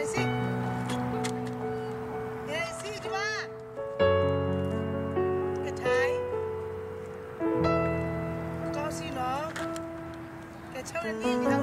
来西，来西，对吧？给拆，高兴不？给唱了你。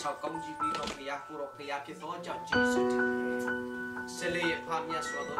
ရှောက်ကောင်းကြီးပြီးတော့ဖရာကိုရောဖရာဖြစ်သောကြောင့်ယေရှုတင်ဆယ်လေးရဖာမြတ်စွာသော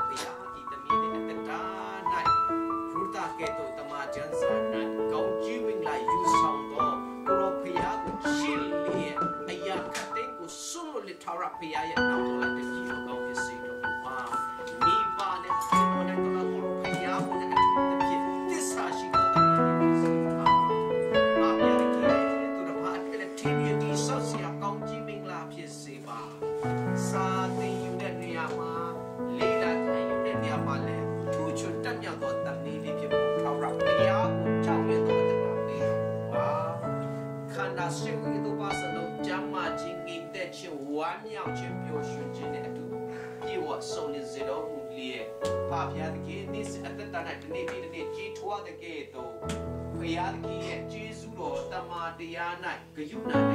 night, cause you not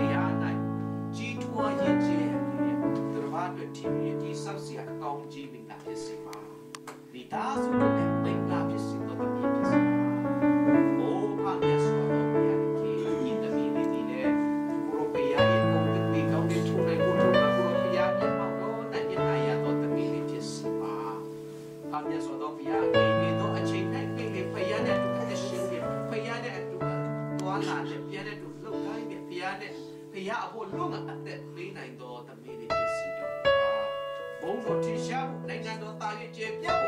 Hallelujah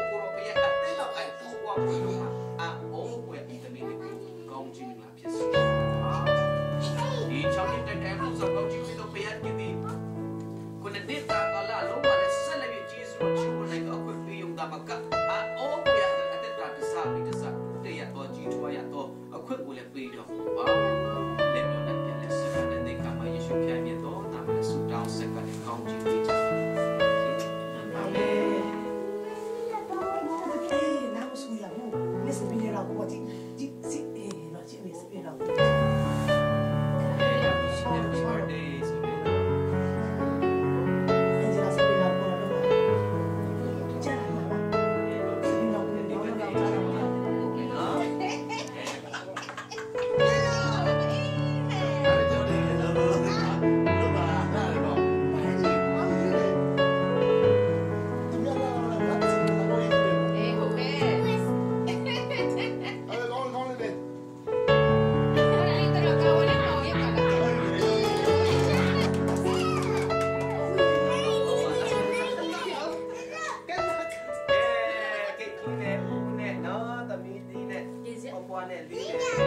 one and leave it.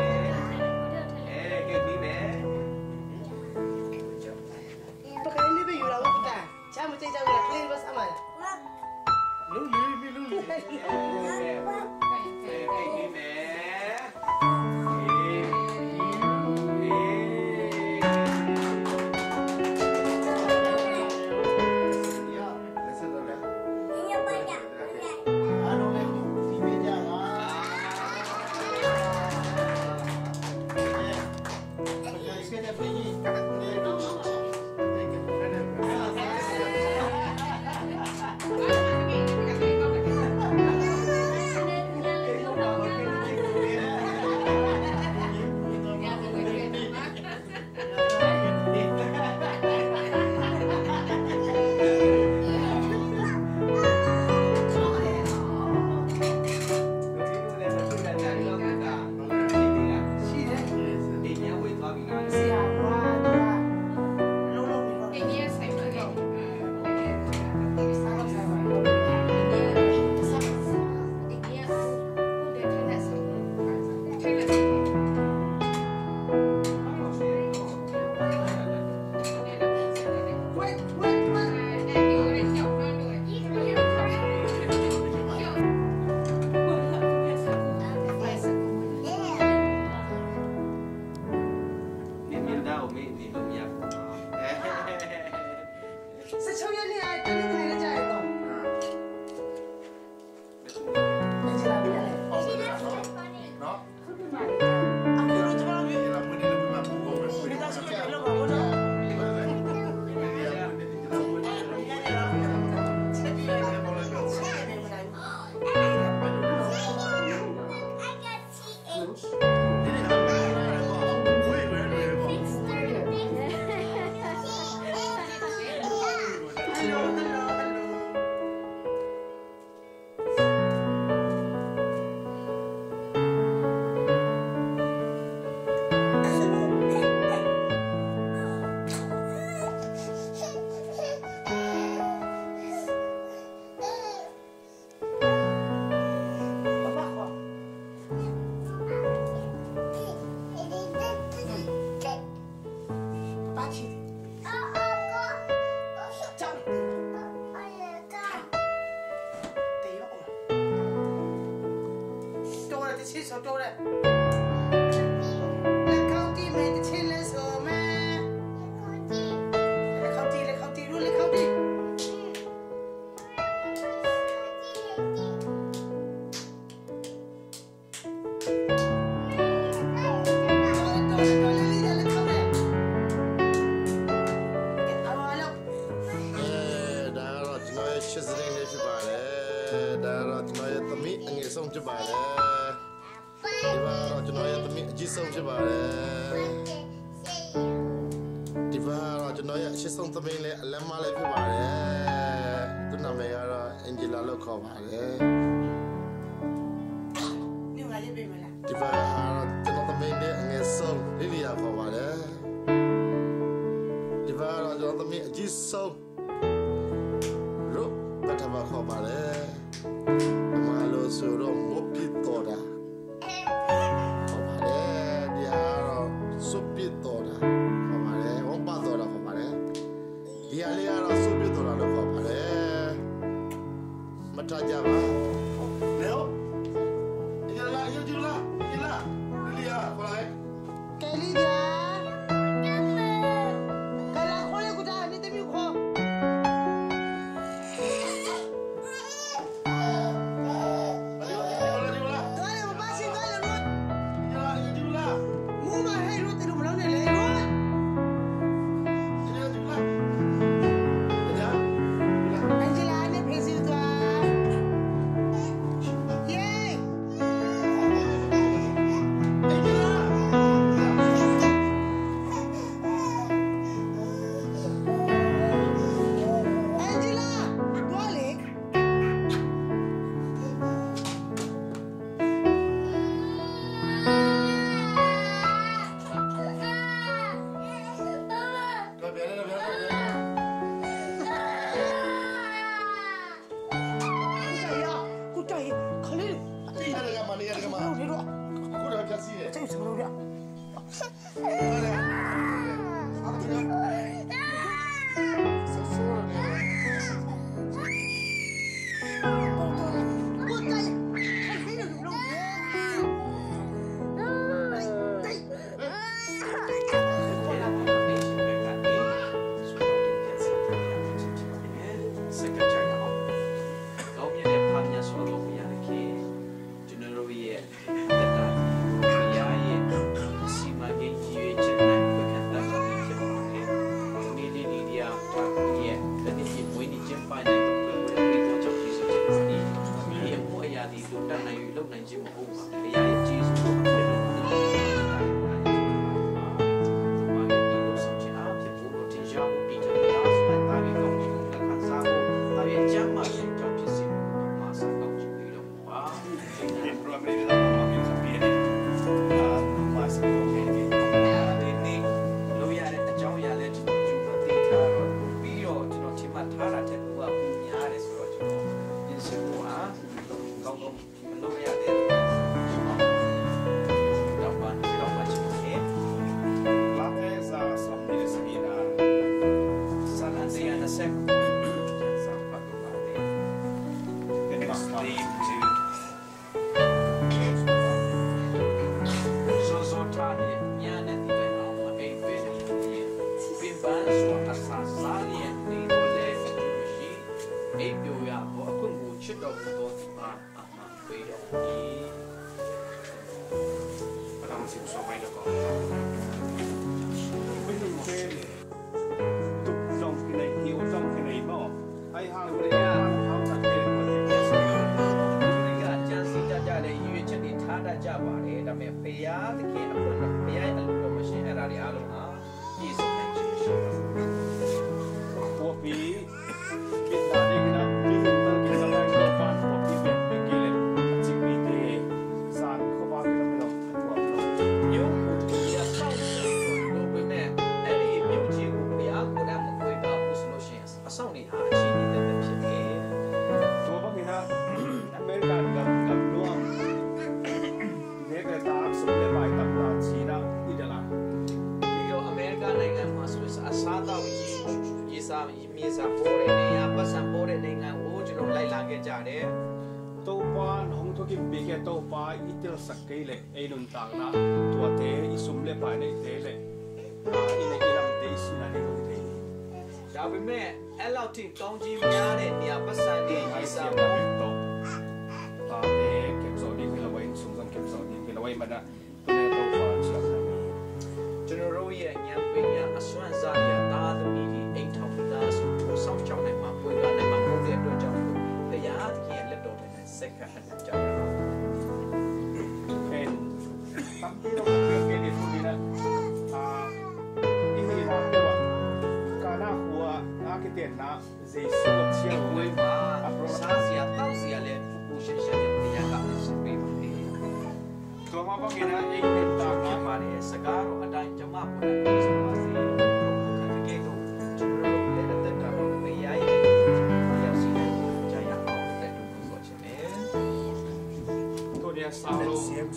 对不？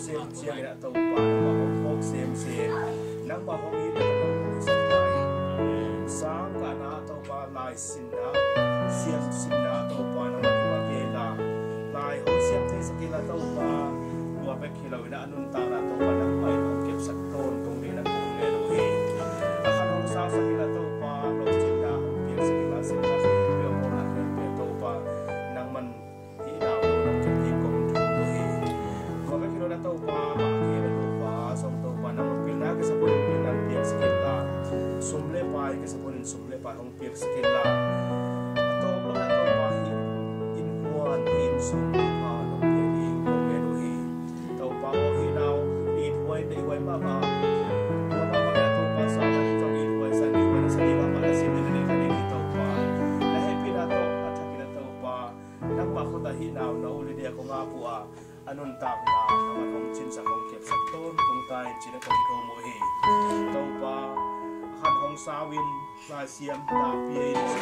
xem xem đã tàu bà nắm mà hốt hốt xem xem nắm mà hốt ý đã tàu bà sáng cả nà tàu bà lại xin nà fazia tapi. Pires.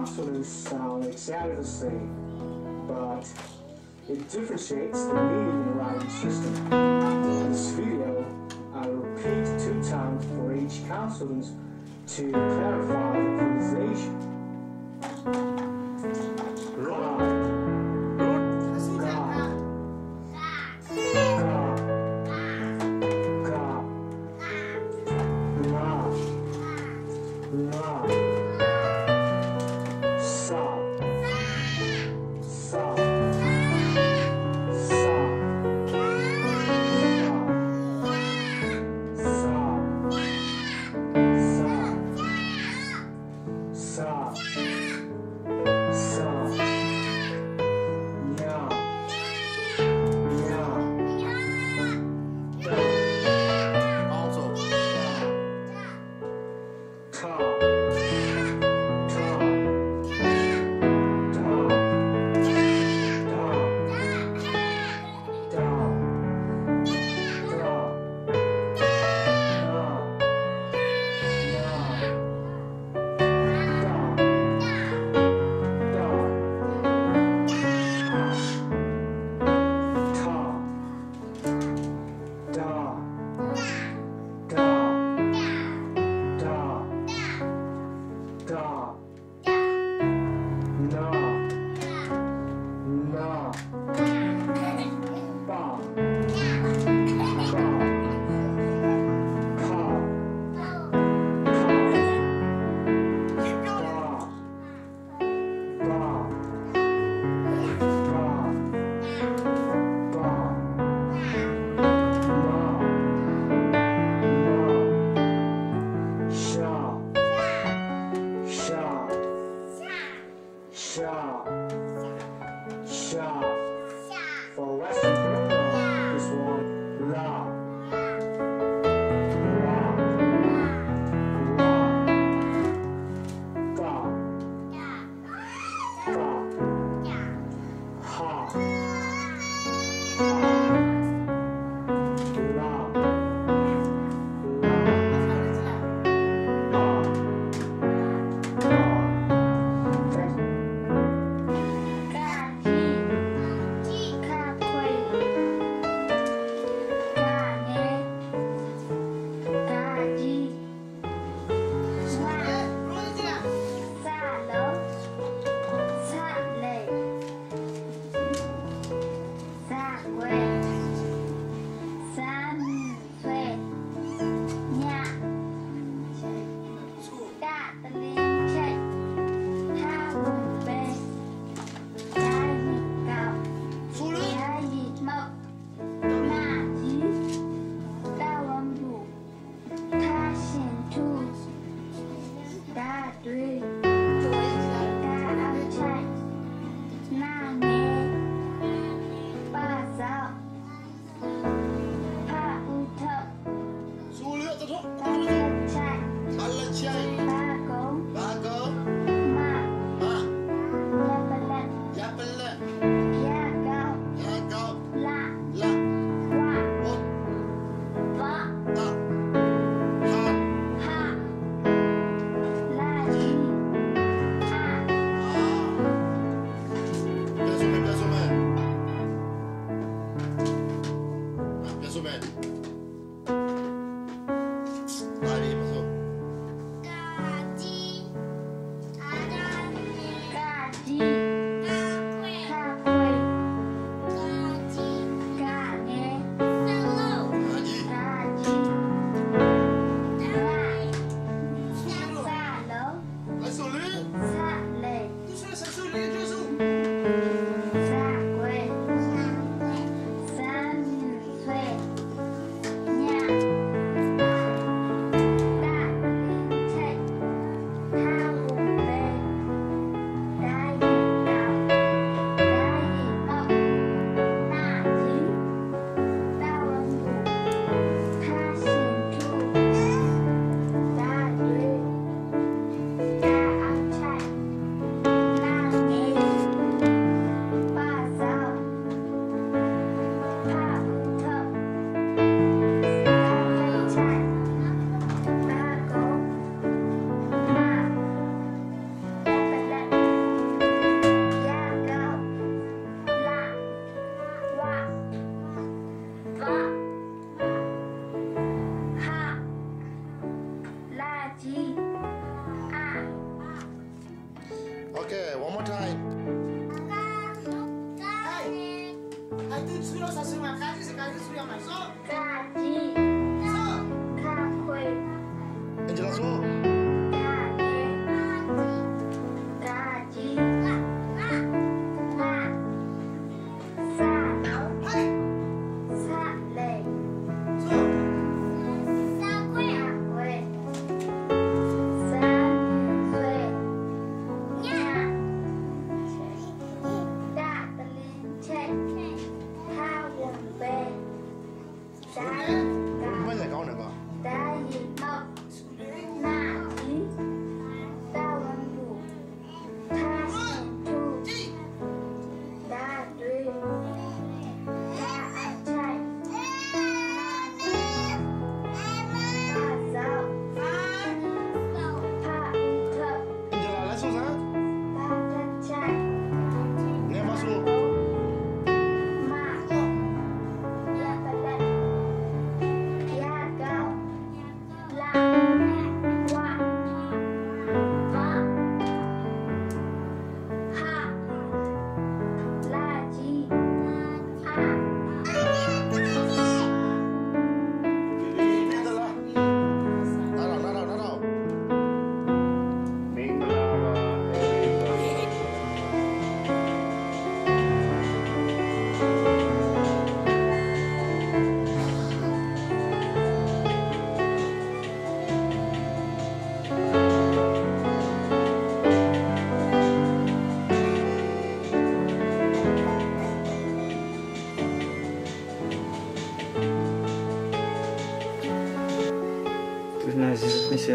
consonants sound exactly the same, but it differentiates the meaning the rhyme system. In this video, I repeat two times for each consonant to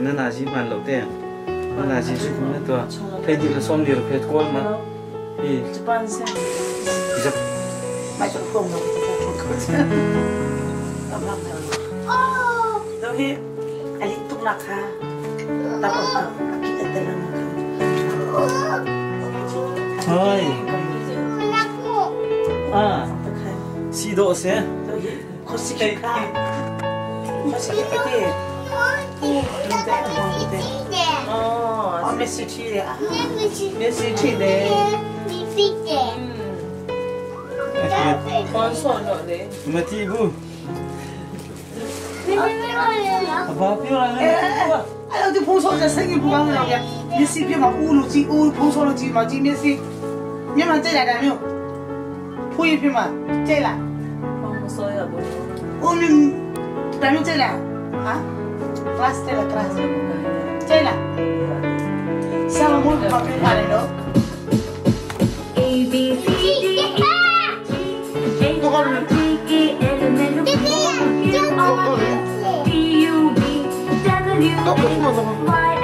nó là gì mà lẩu tiền nó là gì chứ không biết tôi thế thì là xong điều phải qua mà. Thì dập mày chọn không đâu. Không làm đâu đâu hết anh đi tung lạc ha tao còn ở các kỹ thuật tên là thôi. À xì độ xe có xì cái cái có xì cái cái တယ်ဘုံတယ်အော်မျက်စိထိတယ်မျက်စိထိတယ်မျက်စိထိတယ်ကွန်ဆော့တော့လေမတိဘူးဘာပြောရလဲအဲ့တော့ဒီဖုန်းဆော့ကြဆိုင်ကဘာမှမလုပ်ရမျက်စိပြမဦးလို့ကြည့်ဦးဖုန်းဆော့လို့ကြည့်မကြည့်မျက်စိမျက်မှန်ကြိုက်လိုက်တာမျိုးဖူးရပြမကြိုက်လိုက်ဖုန်းဆော့ရဘူးဦးမြင်တယ်မျိုးကြိုက်လိုက် dejaste atrás. Chela, sama mo papel ano? A B C D E F G H I J K L M N O P Q R S T U V W.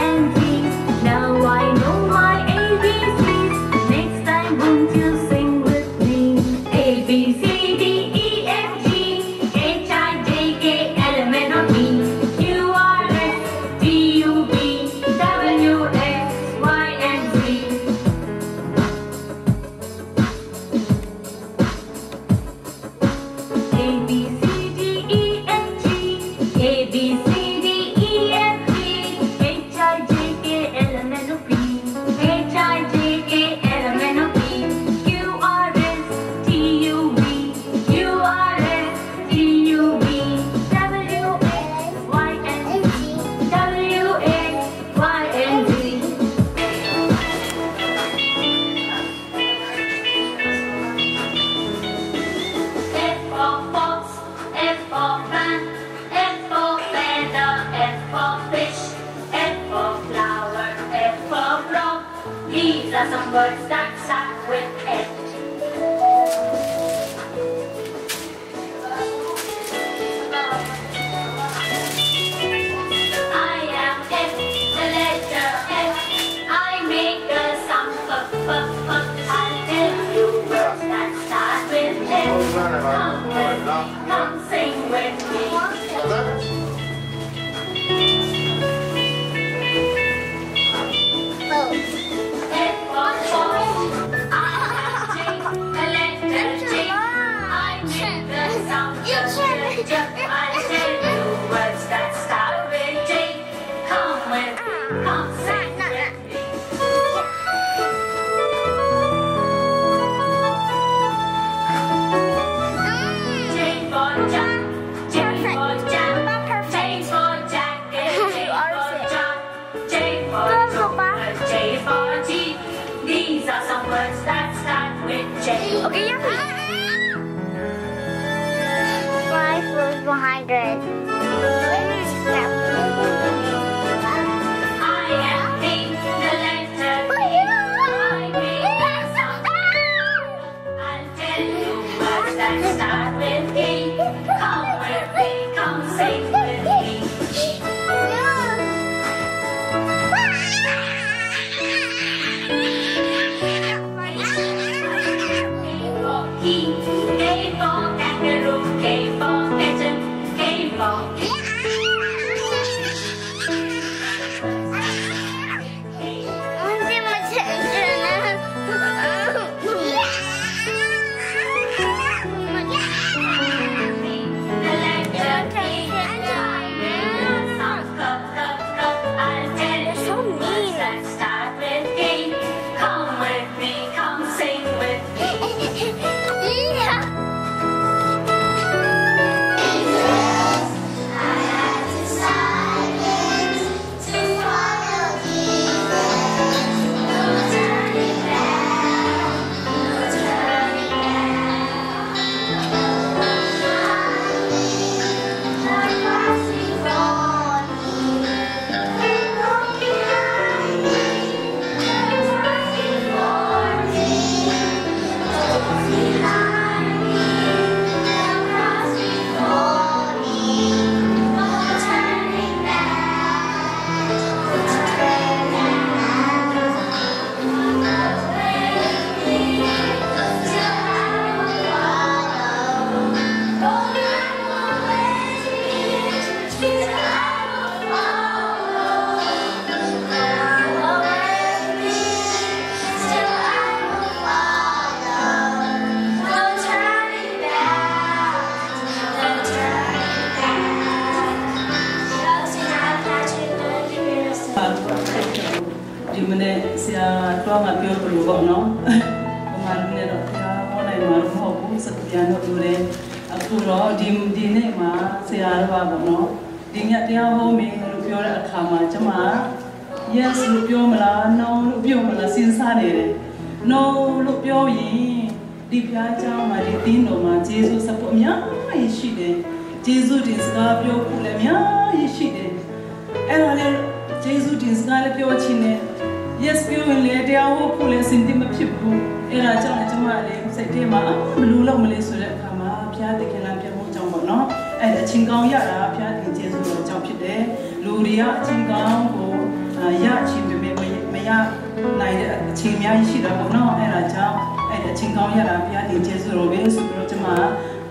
နိုင်တဲ့အချိန်များရှိတာပေါ့နော်အဲ့ဒါကြောင့်အဲ့အချင်းကောင်းရတာဖျားတင်ကျေးဇူးတော်ပဲဆိုပြီးတော့ကျမ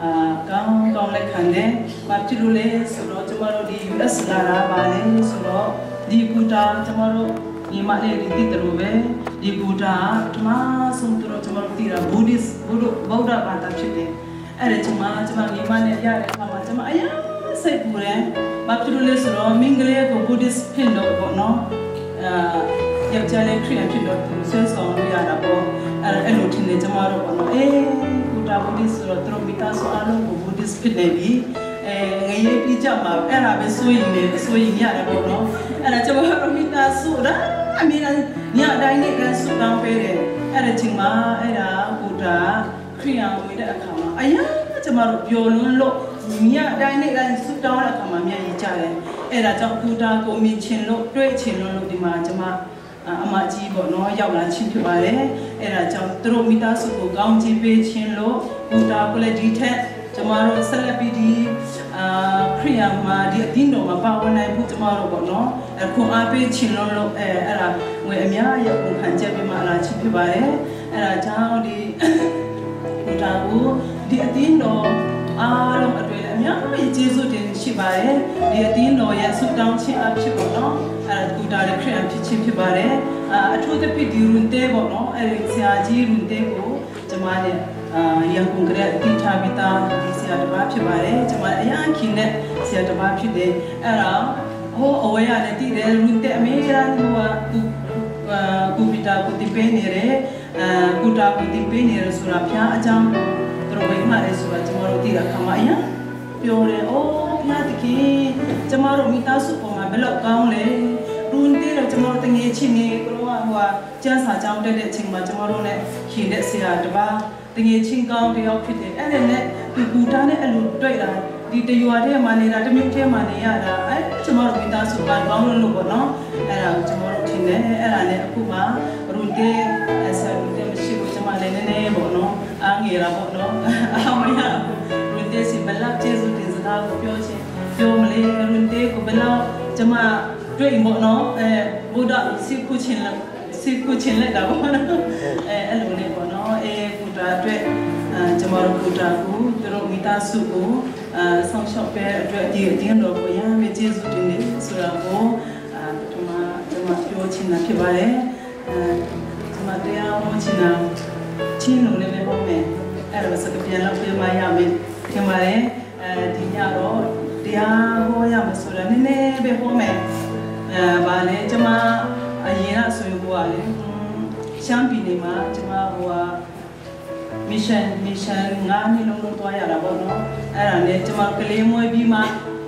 အာကောင်းကောင်းလက်ခံတယ်။ဘာဖြစ်လို့လဲဆိုတော့ကျမတို့ဒီ US လာတာပါလေဆိုတော့ဒီကူတာကျမတို့ညီမလေးဒီတိတလို့ပဲဒီဘူတာဓမ္မဆုံးတော့ကျွန်တော်တို့သိတာ Buddhist ဘုဒ္ဓဗုဒ္ဓဘာသာဖြစ်တယ်အဲ့ဒါကျွန်မကျွန်မညီမနဲ့ရတဲ့အခါမှာကျွန်မအရင်စိတ်ပူတယ်ဘာဖြစ်လို့လဲဆိုတော့မင်္ဂလေးကို Buddhist ဖြစ်လို့ပေါ့နော်အာ ယောက်ျားလေးခရစ်ယာန်ဖြစ်လို့သူဆွဲဆောင်လို့ရတာပေါ့အဲ့အဲ့လိုထင်နေကျွန်မတို့ပေါ့နော်အေးဘူတာ Buddhist ဆိုတော့သူတို့မိသားစုအားလုံးကို Buddhist ဖြစ်နေပြီအဲငရေပြီးကြမှာအဲ့ဒါပဲစိုးရင်နေစိုးရင်ရတယ်ပေါ့နော်အဲ့ဒါကျွန်မတို့မိသားစုဒါအမေကညတိုင်းနေ့ကဆူတောင်းပေးတယ်အဲ့ဒါချိန်မှာအဲ့ဒါဘူတာခရိယာဝင်တဲ့အခါမှာအယားကျမတို့ပျော်လွန်းလို့ညတိုင်းနေ့ကဆူတောင်းတဲ့အခါမှာမျက်ရည်ကျတယ်အဲ့ဒါကြောင့်ဘူတာကိုမြင်ချင်လို့တွေ့ချင်လို့ဒီမှာကျမ အမကြီးပေါ့နော်ရောက်လာချင်းဖြစ်ပါတယ်အဲ့ဒါကြောင့်သူတို့မိသားစုကိုကောင်းချီးပေးခြင်းလို့ဘူတာကိုလည်းဒီထက်ကျမတို့ဆက်လက်ပြီးဒီအာခရိယာမှာဒီအတင်းတော်မှာပါဝင်နိုင်ဖို့ကျမတို့ပေါ့နော်အခုအားပေးခြင်းလို့လို့အဲအဲ့ဒါငွေအများရပုံခံချက်ပြီးမှလာချစ်ဖြစ်ပါတယ်အဲ့ဒါကြောင့်ဒီဘုရားကိုဒီအတင်းတော်အားလုံးအတွေ့အ များကြီးကျေးဇူးတင်ရှိပါတယ်ဒီအတင်းတော်ရဲ့ဆုတောင်းခြင်းအဖြစ်ပေါ့နော်အဲ့ဒါဘုရားရဲ့ခရိယာဖြစ်ခြင်းဖြစ်ပါတယ်အထူးသဖြင့်ဒီရုန်တဲပေါ့နော်အဲ့ဒီဆရာကြီးရုန်တဲကိုကျမနဲ့အာရန်ကုန်ကလေးတိထားပြီးသားဒီဆရာတစ်ပါးဖြစ်ပါတယ်ကျွန်မအရန်ခင်တဲ့ဆရာတစ်ပါးဖြစ်တယ်အဲ့ဒါဟိုအဝဲရတယ်တည်တယ်လူတဲ့အမေရာဟိုကသူအာကွန်ပျူတာကိုတင်ပေးနေတယ်အာကွန်တာကိုတင်ပေးနေတယ်ဆိုတာဖျားအကြောင်းသူတို့ဘယ်မှာလဲဆိုတာကျွန်တော်တို့သိတာခါမှအရန် ပြောတယ်အိုးဖျားတခင်ကျွန်တော်တို့မိသားစုပေါ်မှာဘယ်လောက်ကောင်းလဲရုန်တေးတော့ကျွန်တော်တို့တငယ်ချင်းနေကတော့ဟိုကကျန်းစာကြောင်းတက်တဲ့အချိန်မှာကျွန်တော်တို့လည်းခင်တဲ့ဆရာတစ်ပါးတငယ်ချင်းကောင်းတယောက်ဖြစ်တယ်အဲ့ဒါနဲ့ဒီကူတာနဲ့အဲ့လိုတွေ့တာဒီတရွာထဲမှာနေတာတမျိုးထဲမှာနေရတာအဲ့ကျွန်တော်တို့မိသားစုကကောင်းလို့လို့ပေါ့နော်အဲ့ဒါကိုကျွန်တော်တို့ထင်တယ်အဲ့ဒါနဲ့အခုမှရုန်တေးအဆရုန်တေးမရှိဘူးကျွန်မလည်းနည်းနည်းပေါ့နော်အားငယ်တာပေါ့နော်အားမရဘူးရုန်တေးစီ ဘလောက်ကျေးဇူးတင်စကားကိုပြောချင်ပြောမလေးရုန်တေးကိုဘလောက်ကျွန်မတွေ့ပေါ့နော်အဲဘုရားစီခုချင်းလောက်စီခုချင်းလိုက်တာပေါ့နော်အဲအဲ့လိုလေးပေါ့နော်အဲဘုရားအတွက်အဲကျွန်တော်တို့ဘုရားကိုသူတို့မိသားစုကိုအဲဆောင်ရှောက်တဲ့အတွက်ဒီအတင်းတော်ကိုရမ်းပဲကျေးဇူးတင်နေဆိုတာကိုအဲကျွန်မကျွန်မပြောချင်တာဖြစ်ပါတယ်အဲကျွန်မတရားဟောချင်တာချင်းလုံးလေးပဲဟောမယ်အဲ့ဒါစကပြန်လောက်ပြန်မရမယ် ခင်ပါတယ်အဲဒီညတော့တရားဟောရမယ်ဆိုတာနည်းနည်းပဲဟောမယ်အဲဗာလဲကျွန်မအရင်ကဆိုရင်ဟိုကလေရှမ်းပြည်နယ်မှာကျွန်မဟိုကမစ်ရှင်မစ်ရှင်ငါးနှစ်လုံးလုံးသွားရတာပေါ့နော်အဲ့ဒါနဲ့ကျွန်မကလေးမွေးပြီးမှ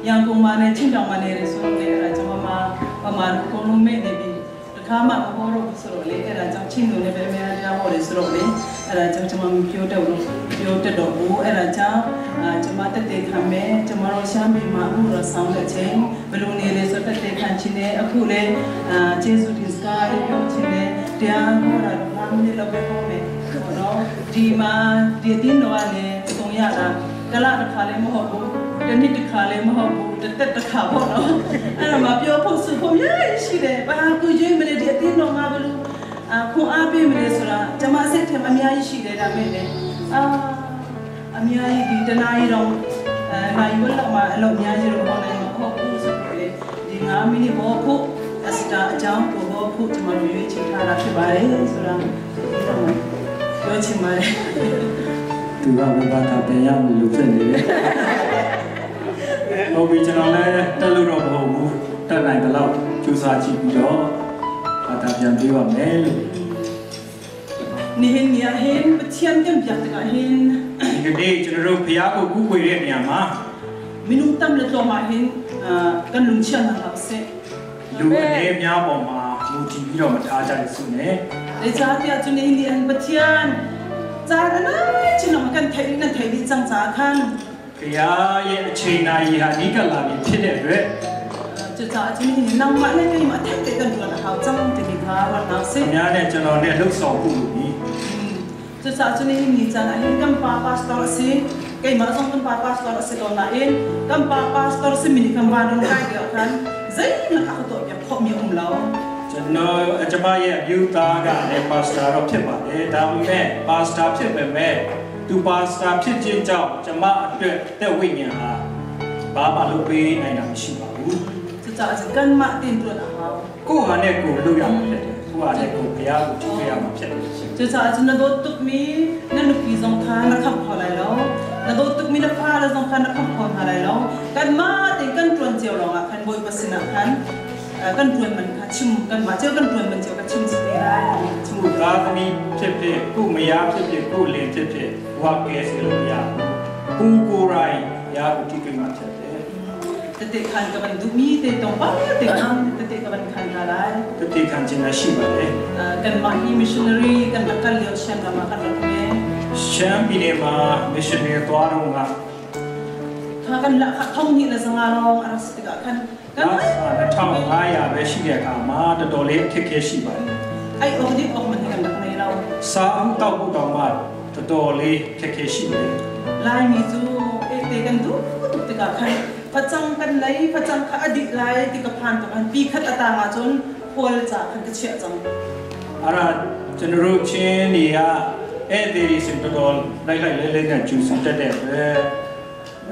ရန်ကုန်မှာနဲ့ချင်းတောင်မှာနေရဆိုတော့လေအဲ့ဒါကျွန်မမှာပမာကုန်းလုံးမဲ့နေပြီတခါမှမဟောတော့ဘူးဆိုတော့လေအဲ့ဒါကြောင့်ချင်းလုံးနဲ့ပဲများတရားဟောတယ်ဆိုတော့လေအဲ့ဒါကြောင့်ကျွန်မမပြောတော့ဘူး ပြောတတ်တော့ဘူးအဲ့ဒါကြောင့်အာကျွန်မတက်တဲ့ခံမဲ့ကျွန်မတို့ရှမ်းပြည်မှာအခုတော့ဆောင်းတဲ့ချိန်ဘယ်လိုနေလဲဆိုတက်တဲ့ခံချင်းနဲ့အခုလေအာကျေးဇူးတင်စကားလေးပြောချင်းနဲ့တရားဟောတာတော့ငါမင်းလည်းပဲဟောမယ်ပေါ့နော်ဒီမှာဒီအတင်းတော်ကလည်းသုံးရတာကလာတစ်ခါလည်းမဟုတ်ဘူးတနေ့တစ်ခါလည်းမဟုတ်ဘူးတစ်သက်တစ်ခါပေါ့နော်အဲ့တော့မပြောဖို့စုဖို့ရရှိတယ်ဘာကူကျွေးမလဲဒီအတင်းတော်မှာဘယ်လိုအခုအားပေးမလဲဆိုတာကျွန်မစိတ်ထဲမှာအများကြီးရှိတယ်ဒါမဲ့လည်း အာအများကြီးဒီတနားရီတော့အဲနိုင်ဝက်လောက်မှာအလုပ်အများကြီးတော့ဟောနိုင်မှာဟုတ်ဘူးဆိုတော့လေဒီ9မိနစ်ဘောဖို့အစတာအကြောင်းကိုဘောဖို့ကျွန်တော်ရွေးချယ်ထားတာဖြစ်ပါတယ်ဆိုတာပြောချင်ပါတယ်သူကဘဘာသာပြန်ရမလို့ဖြစ်နေတယ်ဟုတ်ပြီကျွန်တော်လည်းတက်လို့တော့မဟုတ်ဘူးတက်နိုင်တဲ့လောက်ကြိုးစားကြည့်ပြီးတော့တာပြန်ပေးပါမယ်လို့ နေဟင်းမြာဟင်းပချမ်တံပြတ်ကဟင်းဒီနေ့ကျွန်တော်တို့ဖျားကိုကူးခွေတဲ့နေရာမှာမင်းတို့တမ်လက်တော်မှာဟင်းကန်လုံချန်လာပါစေလူအနေများပေါ်မှာမူတည်ပြီးတော့မထားကြရစုနဲ့လေချာပြချနေလျန်ပချမ်ဇာရနာချင်းမကန်ထိုင်နေထိုင်ပြီးစံစားခံဖျားရဲ့အချိန်နာရီဟာအနိကလာပြီးဖြစ်တဲ့အတွက်就找今天你那么那个你们太得跟我了，好，咱们这里他我老师。人家呢，就老呢，六少不如你。 จะจ้าจุนนี่นี่จ้านะเห็นกันปาปาสตอร์สิกายมาส่งกันปาปาสตอร์สิตอนนั้นเองกันปาปาสตอร์สิมินิกันวานนกายเดียวกันใจนักako to ya khop mi um lao ကျွန်တော်ကျွန်မရဲ့အယူသားကလည်းပါစတာတော့ဖြစ်ပါတယ်ဒါပေမဲ့ပါစတာဖြစ်ပေမဲ့သူပါစတာဖြစ်ခြင်းကြောင့်ကျွန်မအတွက်တဲ့ဝိညာဉ်ဟာဘာမှလုပ်ပေးနိုင်တာမရှိပါဘူး จะจ้าจะกันมาตินตัวนะเฮา ကိုယ်ဟာနဲ့ကိုယ်လုပ်ရမှာဖြစ်တယ်ကိုယ်ဟာနဲ့ကိုယ်ဘုရားကိုကြည့်ရမှာဖြစ်တယ် จะจ้าจะนะโดตุกมีนั่นนุกีซองคานะขับพอไรแล้วนะโดตุกมีนะพาละซองคานะขับพอหาไรแล้วกันมาติกันตรวนเจียวลองอ่ะ တည်ခံကဗန်ဒူမီတေတော့ပါလေတည်ခံတည်ကဗန်ခံလာလာတည်ခံကျင်လာရှိပါလေကန်မာဟီမစ်ရှင်နရီကန်အကလျောရှန်ကမာကန်လက်မဲရှမ်ပီနေမှာမစ်ရှင်နရီသွားတော့ငါခါကန်လာခါထုံးကြီးလည်းစငါရောအရစတကခန်ကန်အဲ1500ပဲရှိတဲ့အခါမှာတော်တော်လေးအခက်ခဲရှိပါတယ်အဲအော်ဒီအော်မန်ကန်လက်မဲရောစာအုပ်တောက်ဖို့တောင်မှတော်တော်လေးခက်ခဲရှိတယ်လိုင်းမီဇူအေတေကန်ဒူတူတကခန် facang kan lai facang kha adik lai ti ka phan to kan pi khat ata nga chon hol cha ka chia chang ara ni ya e de sin to lai le le na chu sin ta de a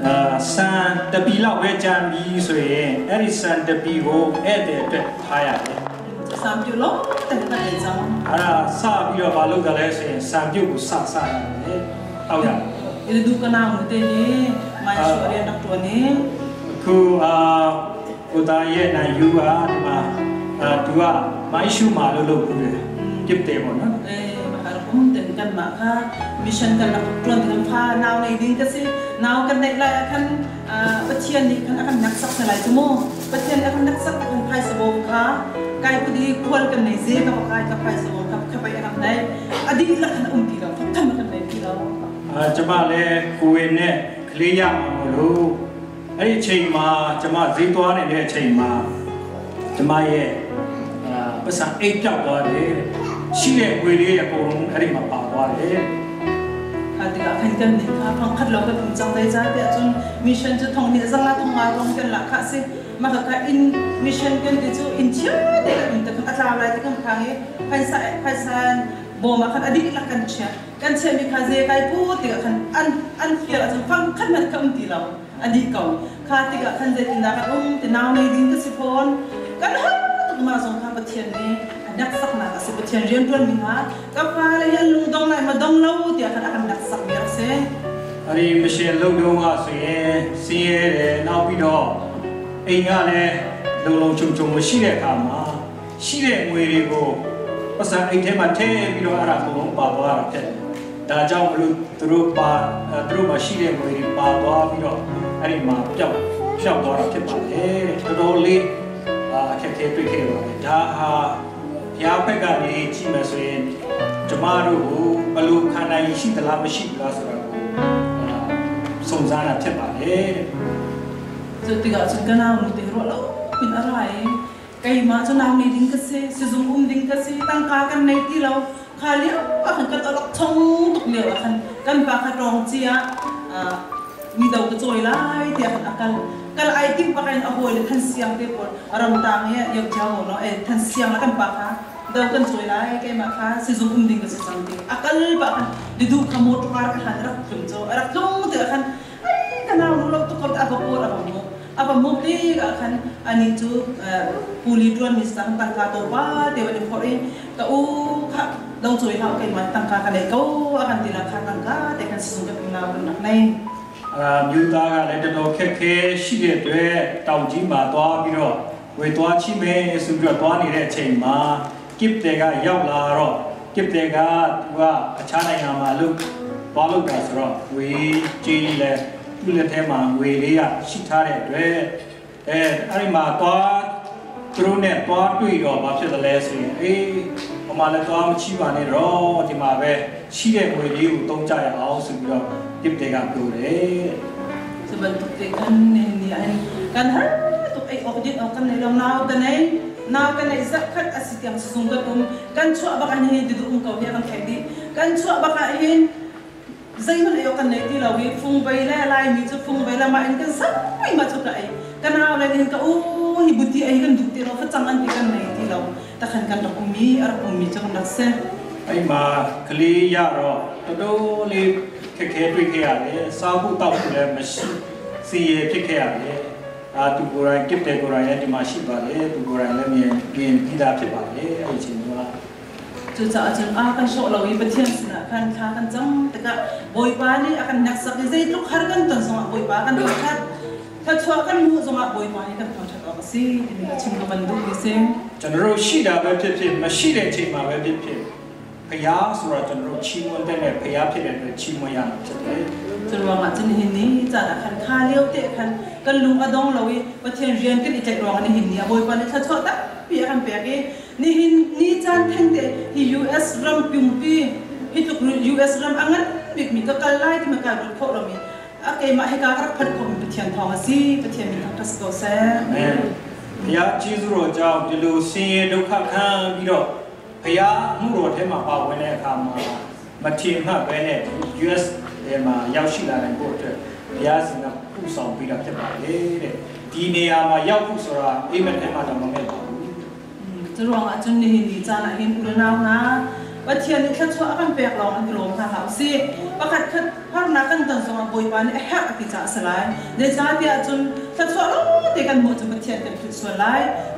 ah, san ta pi la we chan bi so ye a ri san ta pi go e de twa tha ya le sam ju lo ta ta le chang ara sa pi lo ba lo ka le so ye ko sa sa ya, ya. Ah. le ကိုဧည့်သည်အတွက်ထားရတယ် จะสามจุโลแต่กันเลยจัง အဲ့ဒါစပြီးတော့မလုပ်ကြလဲဆိုရင်စံပြုတ်ကိုစစရတယ်တောက်ရတယ် Ili du ka na mo te ni mai shu ri nak tu ni အခုအာကိုသားရဲ့နိုင်ယူကဒီမှာအာသူကမိုင်းရှူမာလို့လုပ်ဘူးလေပြစ်တယ်ပေါ့နော် eh mahar kum ten kan ma ka mission kan nak tuan kan pha naw nei ding ka si naw kan nei lai kan pathian ni kan akan nak sak lai tu mo pathian akan nak sak kan phai sa bom kha kai pu di khwal kan nei ze ka kai ka phai sa bom ka ka pai akan nei adi la kan um ti la kan kan nei ti la အာကျမလည်းကိုဝင်နဲ့ကလေးရမှာမလို့ အဲ့ဒီအချိန်မှာကျမဈေးသွားနေတဲ့အချိန်မှာကျမရဲ့အာပတ်စံအိတ်ပြောက်သွားတယ်ရှိတဲ့ငွေလေးအကုန်လုံးအဲ့ဒီမှာပါသွားတယ် ka ti ka kan kan ni ka phang khat lo ka tum chang dai za te chun mission chu thong ni zang la thong a rong kan la kha se ma ka ka in mission kan ti chu in Chia te ka in ta kan atla la ti kan khang e phai sa phai sa bo ma kan adik la kan chia kan che mi kha ze kai pu ti ka kan an an kia la chang phang khat man ka um ti lo adik ka kha ti ka kan ze tin da ka um ti naw nei ding ka si phon kan ha tu ma song kha pa thian ni nak sak na kasi pa thian rian tuan mi ha ka pa la yan lung dong lai ma dong lo ti ka kan nak sak mi se အဲ့ဒီမရှင်လုံတုံးကဆိုရင်စင်းရဲတယ်နောက်ပြီးတော့အိမ်ကလည်းလုံလုံချုံချုံမရှိတဲ့အခါမှာရှိတဲ့ငွေတွေကိုပတ်စံအိမ်ထဲမှာထည့်ပြီးတော့အဲ့ဒါအကုန်လုံးပါသွားတာဖြစ်တယ်။ဒါကြောင့်မလို့သူတို့ပါအဲ့သူတို့မှာရှိတဲ့ငွေတွေပါသွားပြီးတော့ အဲ့ဒီမှာပျောက်ပျောက်သွားတာဖြစ်ပါတယ်။တော်တော်လေးအာအခက်အခဲတွေ့ခဲ့ပါတယ်။ဒါဟာဘုရားဘက်ကနေကြည့်မယ်ဆိုရင်ကျမတို့ကိုဘယ်လိုခံနိုင်ရရှိသလားမရှိဘူးလားဆိုတာကိုအာစုံစမ်းတာဖြစ်ပါတယ်တဲ့ so tiga chun kana mu te ro lo pin arai kai ma chun naw ni ding ka se se zum um ding ka se tang ka kan nei ti lo kha liao a kan ka lok chong tuk liao a kan kan pa kha rong chia mi dau ka choi lai, ti kan akal kal. Ai ti pa kan a hoi le than siang te por aram tang ya yok jaw no e than siang la kan pa kha. Dau kan choi lai kai ma kha se zum um ding ka se chang ti akal ba kan di du kha mo to kar ka han rak tum cho rak tum te kan ai kana mu lo to ko apa por apa mo apa mo te ka kan ani tu eh, puli tuan mi sang tang ka to ba te wa ni por ka u kha, dau choi cái kai ma tang ka ka le ko akan ti la kha tang ka, te kan sung ka pina ban nak nai အာမြို့သားကလည်းတော်တော်ခက်ခဲရှိတဲ့အတွက်တောင်ကြီးမှာသွားပြီးတော့ဝေသွားချိမယ်ဆိုပြီးတော့သွားနေတဲ့အချိန်မှာကျကစ်တဲ့ကရောက်လာတော့ကစ်တဲ့ကသူကအခြားနိုင်ငံမှာလို့သွားလို့တာဆိုတော့ဝေးကြီးလဲသူ့လက်ထဲမှာငွေလေးကရှိထားတဲ့အတွက်အဲအဲ့ဒီမှာသွားသူတို့နဲ့သွားတွေ့တော့ဘာဖြစ်သလဲဆိုရင်အေးဟိုမှာလည်းသွားမချီပါနဲ့တော့ဒီမှာပဲရှိတဲ့ငွေလေးကိုတုံးကြရအောင်ဆိုပြီးတော့ tip tega kure sebab tip tega nini kan har tu ai ojit o kan nilam nau ta nai nau asit yang sungkat um kan chu abaka nini um kau yang kedi kan chu abaka hin zaimun ai o fung bai la lai fung bai la kan sai ma chu ka ai kan nau la din ka u hibuti kan duk ti ro fa changan ti kan nai ti law ta ka u hi buti ai kan du ti ro fa chang an ti kan nei ti law ta kan kan rak umi ar umi chu kan rak se အဲ့မှာကလေးရတော့တော်တော်လေးခက်ခဲတွေ့ခဲ့ရတယ်စားဖို့တောက်ဖို့လည်းမရှိစီရဖြစ်ခဲ့ရတယ်အာသူကိုယ်တိုင်ကစ်တဲ့ကိုယ်တိုင်လည်းဒီမှာရှိပါလေသူကိုယ်တိုင်လည်းမြင်မြင်ပြီးသားဖြစ်ပါလေအဲ့ဒီအချိန်က chu cha achun a kan sho lawi pathian sina kan kha kan jam taka boy pa ni akan nak sak zai tluk har kan ton songa boy pa kan tluk khat kha chwa kan mu zonga boy pa ni kan thon thak ka si ni ka chim ka ban du ni se ကျွန်တော်တို့ရှိတာပဲဖြစ်ဖြစ်မရှိတဲ့အချိန်မှာပဲဖြစ်ဖြစ် ဖျားဆိုတော့ကျွန်တော်တို့ချီးမွမ်းတဲ့နဲ့ဖျားဖြစ်တဲ့အတွက်ချီးမွမ်းရမှာဖြစ်တယ် chu wa ma chin hin ni cha na kan kha leo te kan kan lu adong lawi pathian rian kan i chai ro ni hin ni boy pa ni tha chwa ta pi kan pe ke ni hin ni chan theng te hi us ram pum pi hi tuk us ram angat bik mi ka kal lai ti ma ka ru kho ro mi a ke ma he ka ka phat ko mi pathian thong si pathian mi thak tas ko se အဲဘုရားကျေးဇူးတော်ကြောင့်ဒီလိုဆင်းရဲဒုက္ခခံပြီးတော့ ဘုရားမှုတော်ထဲမှာပါဝင်တဲ့အခါမှာမထင်မှတ်ပဲနဲ့ US ထဲမှာရောက်ရှိလာနိုင်ဖို့အတွက်ဘုရားရှင်ကပူဆောင်ပေးတာဖြစ်ပါလေတဲ့ဒီနေရာမှာရောက်ဖို့ဆိုတာအိမ်မက်ထဲမှာတော့မမဲ့ပါဘူးသူတို့ကအကျွန်းနေနေကြလာရင်ပူရနာနာ เห็นอุรนาวนะว่าเทียนนี่คัดชัวกันเปียกลองอันกิโลค่ะหาสิประคัดคัดพานักกันตันสงบอยปานแฮกอติจ่าสลายเดจ้าที่อาจจะคัดชัวโอ้เด็กันหมดจะมาเทียนกันผิดส่วนไร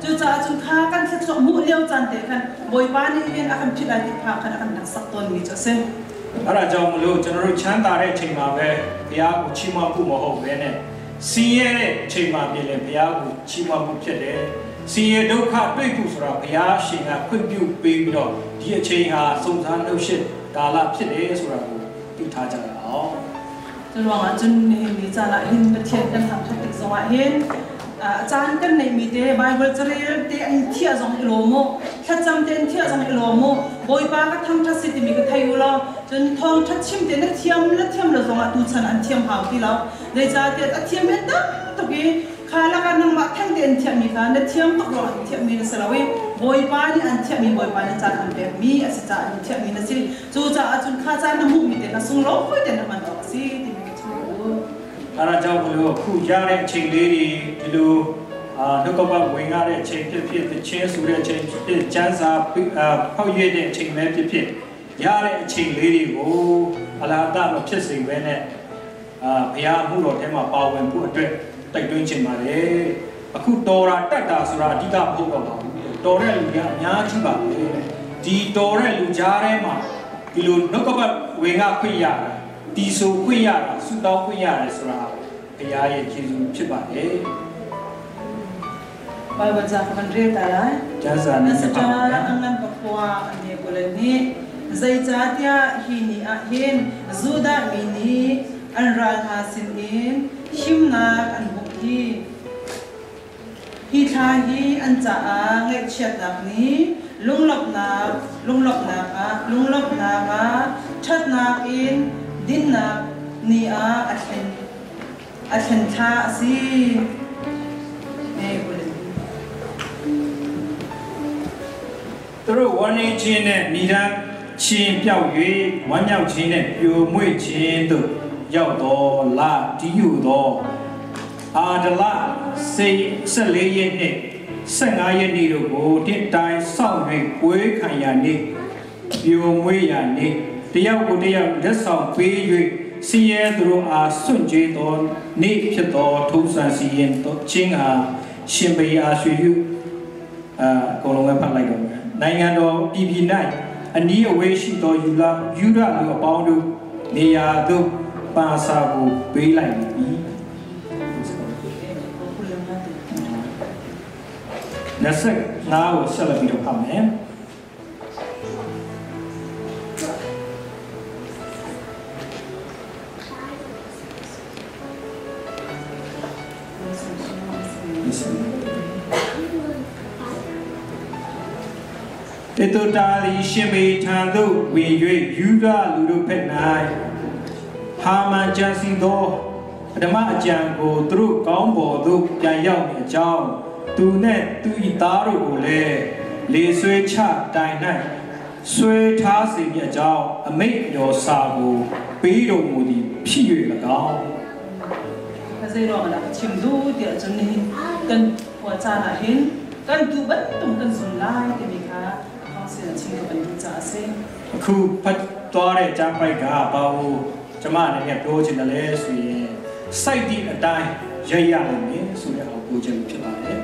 จู่จ้าจนค้ากันคัดชัวมู่เลี้ยวจันเด็กันบอยปานนี่เรียนอาคันผิดอะไรพากันอาคันนักสักต้นมีจะเส้น အဲ့ဒါကြောင့်မလို့ကျွန်တော်တို့ချမ်းသာတဲ့အချိန်မှာပဲဘုရားကိုချီးမွမ်းဖို့မဟုတ်ဘဲနဲ့ဆင်းရဲတဲ့အချိန်မှာပြင်လေဘုရားကိုချီးမွမ်းဖို့ဖြစ်တယ် ဆင်းရဲဒုက္ခတွေ့ဖို့ဆိုတာဘုရားရှင်ကခွင့်ပြုပေးပြီးတော့ဒီအချိန်ဟာစုံစမ်းနှုတ်ရှစ်ကာလဖြစ်တယ်ဆိုတာကိုသိထားကြရအောင် จะรองอาจจะนี่นี่จานะเห็นมาเทียนกันทำทักติกสงะเห็นอาจารย์กันในมีเดไบเบิลจะเรียนเตอันเทียจงอิโลโมถ้าจำเตนเทียจงอิโลโมบอยปาก็ทำทัศสิมีก็ไทยอยู่แล้วจนทองทัดชิมเตนเทียมและเทียมละจงอ่ะตูชันอันเทียมหาวที่แล้วในจาเตอันเทียมเม็ดตั้งตะกี้ khala ka nang ma thang den thiam mi ka na thiam tok ro thiam mi na salawi boy pa ni an thiam mi boy pa ni cha kan pe mi a sa cha ni thiam mi na si chu cha a chun kha cha na mu mi te na sung lo khoi te na man tok si ti mi chu အဲ့ဒါကြောင့်ဘလို့ခုရတဲ့အချိန်လေးတွေဒီလိုအာနှုတ်ကပတ်ဝင်ရတဲ့အချိန်ဖြစ်ဖြစ်တချင်းဆိုတဲ့အချိန်ဖြစ်ဖြစ်ကျန်းစာဖောက်ရွက်တဲ့အချိန်ပဲဖြစ်ဖြစ်ရတဲ့အချိန်လေးတွေကိုအလားအတာမဖြစ်စေဘဲနဲ့အာဘုရားမှုတော်ထဲမှာပါဝင်ဖို့အတွက် တိုက်တွန်းချင်ပါတယ်အခုတော်တာတက်တာဆိုတာအဓိကမဟုတ်တော့ပါဘူးတော်တဲ့လူကအများကြီးပါပဲဒီတော်တဲ့လူကြားထဲမှာဒီလိုနှုတ်ကပတ်ဝင်ရခွင့်ရတာဒီဆိုခွင့်ရတာဆူတောင်းခွင့်ရတယ်ဆိုတာဘုရားရဲ့ကျေးဇူးဖြစ်ပါတယ် Bible sa kamandir tayo. ကျမ်းစာနဲ့ Nasa ဆက်ပါမ ယ် ang ang kapwa ani bulan ni zai jatya hini ahin zuda mini an ral hasin in himna an bukhi hi tha hi an cha a ngai chet dak ni lunglop na lunglop na ka lunglop na ka that na in din na ni a athen athen tha si ne bulan သူတို့ဝမ်းနေခြင်းနဲ့ဏိဒန်းချင်းပြောက်၍ဝမ်းမြောက်ခြင်းနဲ့ပြိုမွေ့ခြင်းသို့ရောက်တော်လာတီးယူသော အာဒလစေ14ရက်နှင့်15ရက်နေ့တို့ကိုတစ်တိုင်းစောင့်၍ပွေးခံရနေ့ပြိုမွေ့ရနေ့တယောက်ကိုတယောက်လက်ဆောင်ပေး၍စီရဲသူတို့အားစွန့်ကြဲသောနေ့ဖြစ်သောထုံးစံစီရင်သောချင်းအားရှင်ပေအားရွှေယူအာအကုန်လုံးပဲဖတ်လိုက်တော့မယ်နိုင်ငံတော်ပြည်ပြည်၌အနီးအဝေးရှိသောယူလာယူရလူအပေါင်းတို့နေရာသို့ပါစာကိုပေးလိုက်ပြီ 25ကိုဆက်လက်ပြီးတော့ဖတ်မယ်တေတုတာရီရှင်ပေထံသို့ဝင်၍ယူဒလူတို့ဖက်၌ဟာမန်ကြံစီသောပထမအကြံကိုသူတို့ကောင်းပေါ်သို့ပြန်ရောက်နေကြောင်း သူနှင့်သူ၏သားတို့ကိုလည်းလေဆွဲချတိုင်၌ဆွဲထားစေမည်အကြောင်းအမိတ်တော်စာကိုပေးတော်မူသည်ဖြစ်၍၎င်း kasi ro na chim du ti chun ni kan wa cha na hin kan tu ban tum kan sun lai ti mi kha ha se chim ko ban cha se အခုဖတ်သွားတဲ့ကြားပိုက်ကဘာလို့ကျမအနေနဲ့ပြောချင်တယ်လဲဆိုရင်စိုက်သည့်အတိုင်းရရနိုင်မယ်ဆိုတဲ့အောင်ပြောချင်ဖြစ်ပါတယ်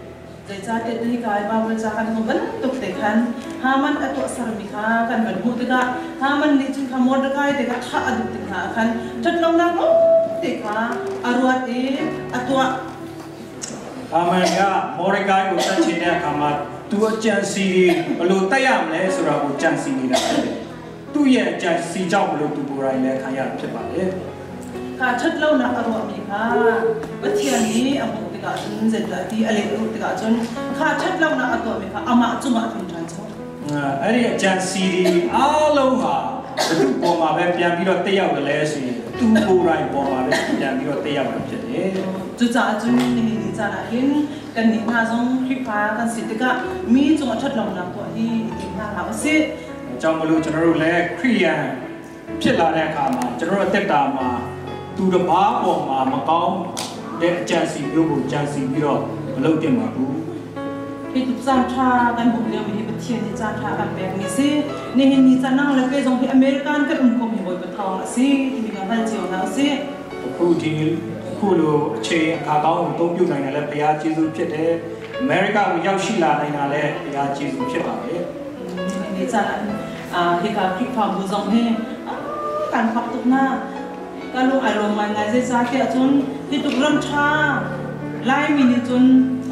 kan ban hu te ga ha man ni chung kha mod kai te ga tha adu te kha khan chat long na no te kha arwa te atwa အာမန်ကမော်ရကိုင်ကိုတက်ချင်တဲ့အခါမှာသူအကြံစီဘယ်လိုတက်ရမလဲဆိုတာကိုကြံစီနေတာဖြစ်တယ်သူ့ရဲ့အကြံစီကြောင့်ဘယ်လိုသူကိုယ်တိုင်လည်းခံရဖြစ်ပါတ ယ် kha chat long na arwa mi kha ba thian ni a mu te ga chun ze da ti ale ru te ga chun kha chat long na atwa mi kha ama chuma thun chan chaw အဲ့ဒီအကြံစီတွေအားလုံးဟာဘယ်သူပေါ်မှာပဲပြန်ပြီးတော့တက်ရောက်တယ်လဲဆိုရင်သူကိုယ်တိုင်ပေါ်မှာပဲပြန်ပြီးတော့တက်ရောက်တာဖြစ်တယ် chu cha chun ni ni cha na hin kan ni na zong hi pha kan si te ga mi chung chat long na to hi ti na ha se အကြောင်းမလို့ကျွန်တော်တို့လည်းခရိယန်ဖြစ်လာတဲ့အခါမှာကျွန်တော်တို့အသက်တာမှာသူတစ်ပါးပေါ်မှာမကောင်း တဲ့အကြံစီမျိုးကိုကြံစီပြီးတော့မလုပ်တင်ပါဘူး hi tu cham tha kan bu le mi bi thien ni cham tha kan pe ni se ni hin ni chan nang le pe zong hi american kan um ko mi boi pa thong la se ti mi ga hal chiu na se အခုဒီခုလိုအခြေအခါကောင်းကိုအသုံးပြုနိုင်တယ်လည်းဘုရားကျေးဇူးဖြစ်တယ်အမေရိကကိုရောက်ရှိလာနိုင်တာလည်းဘုရားကျေးဇူးဖြစ်ပါတယ် ni ni chan a hi ka ki pham bu zong he kan phap tuk na ka lu ai lo mai ngai se sa ke chun hi tu ram tha lai mi ni chun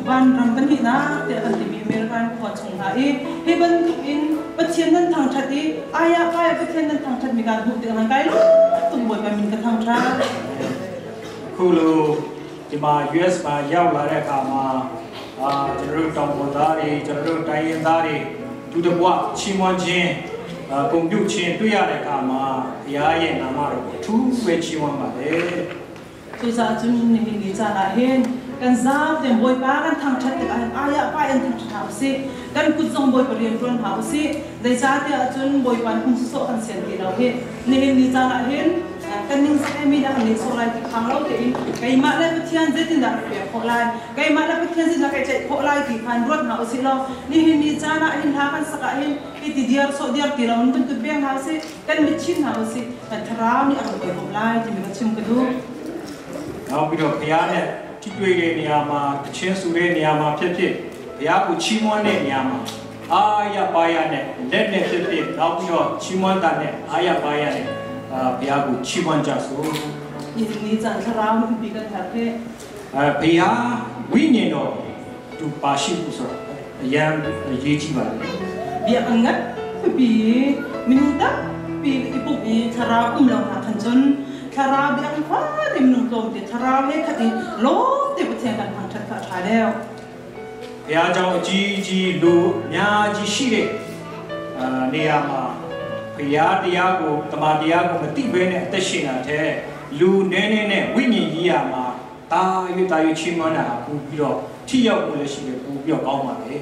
ban ram kan hi na te kan ti mi american ko chung ha e he ban in pa chien nan thang that e aya pa ya pa chien nan thang that mi ga bu te han kai lo tu boi pa min ka thang tha အခုလိုဒီမှာ US မှာရောက်လာတဲ့အခါမှာအာကျွန်တော်တို့တောင်ပေါ်သားတွေကျွန်တော်တို့တိုင်းရင်းသားတွေဒုတဘွချီးမွမ်းခြင်း အာဂုဏ်ပြုခြင်းတွေ့ရတဲ့အခါမှာဘုရားရဲ့နာမတော်ကိုအထူးပဲချီးမွမ်းပါတယ် tu za chun ni ni cha la hen kan za te boi pa kan thang that te an aya pa en thang that ha se kan ku zong boi pa rian tuan ha se dai za te chun boi pan hung so kan sen ti lo he ni ni cha la hen kan ning sa mi da ni so lai ti khang lo te in kai ma la pa thian je tin da pe kho lai kai ma la pa thian je da kai che kho lai ti khan rot na si lo ni ni cha na hin ha kan sa ka hin ki ti diar so diar ti lo mun tu beng ha se kan mi chin ha se kan thara ni a boi kho lai ti mi ka chim ka du နောက်ပြီးတော့ဘုရားနဲ့ထိတွေ့တဲ့နေရာမှာတခြင်းဆူတဲ့နေရာမှာဖြစ်ဖြစ်ဘုရားကိုချီးမွမ်းတဲ့နေရာမှာအာရပါရနဲ့လက်နဲ့ဖြစ်ဖြစ်နောက်ပြီးတော့ချီးမွမ်းတာနဲ့အာရပါရနဲ့ အာဘုရားကိုချီးမွမ်းကြစို့ ni ni chan thara ni pi kan ha ke အဲဘုရားဝိညာဉ်တော်သူပါရှိဖို့ဆိုတော့အရန်အရေးကြီးပါတယ် bia angat pi minuta pi ipu pi thara kum lo na khan chon thara bia an fa de minung tom te thara he khati lo te pa chen kan phang that kha tha leo ဘုရားကြောင့်အကြီးကြီးလူအများကြီးရှိတဲ့အာနေရာမှာ ဘုရားတရားကိုတမန်တရားကိုမသိဘဲနဲ့အသက်ရှင်တာတဲ့လူနည်းနည်းနဲ့ဝိညာဉ်ကြီးရာမှာတာရွတာရွချီးမွမ်းတာပူပြီးတော့ထိရောက်မှုလည်းရှိတယ်ပူပြီးတော့ကောင်းပါလေ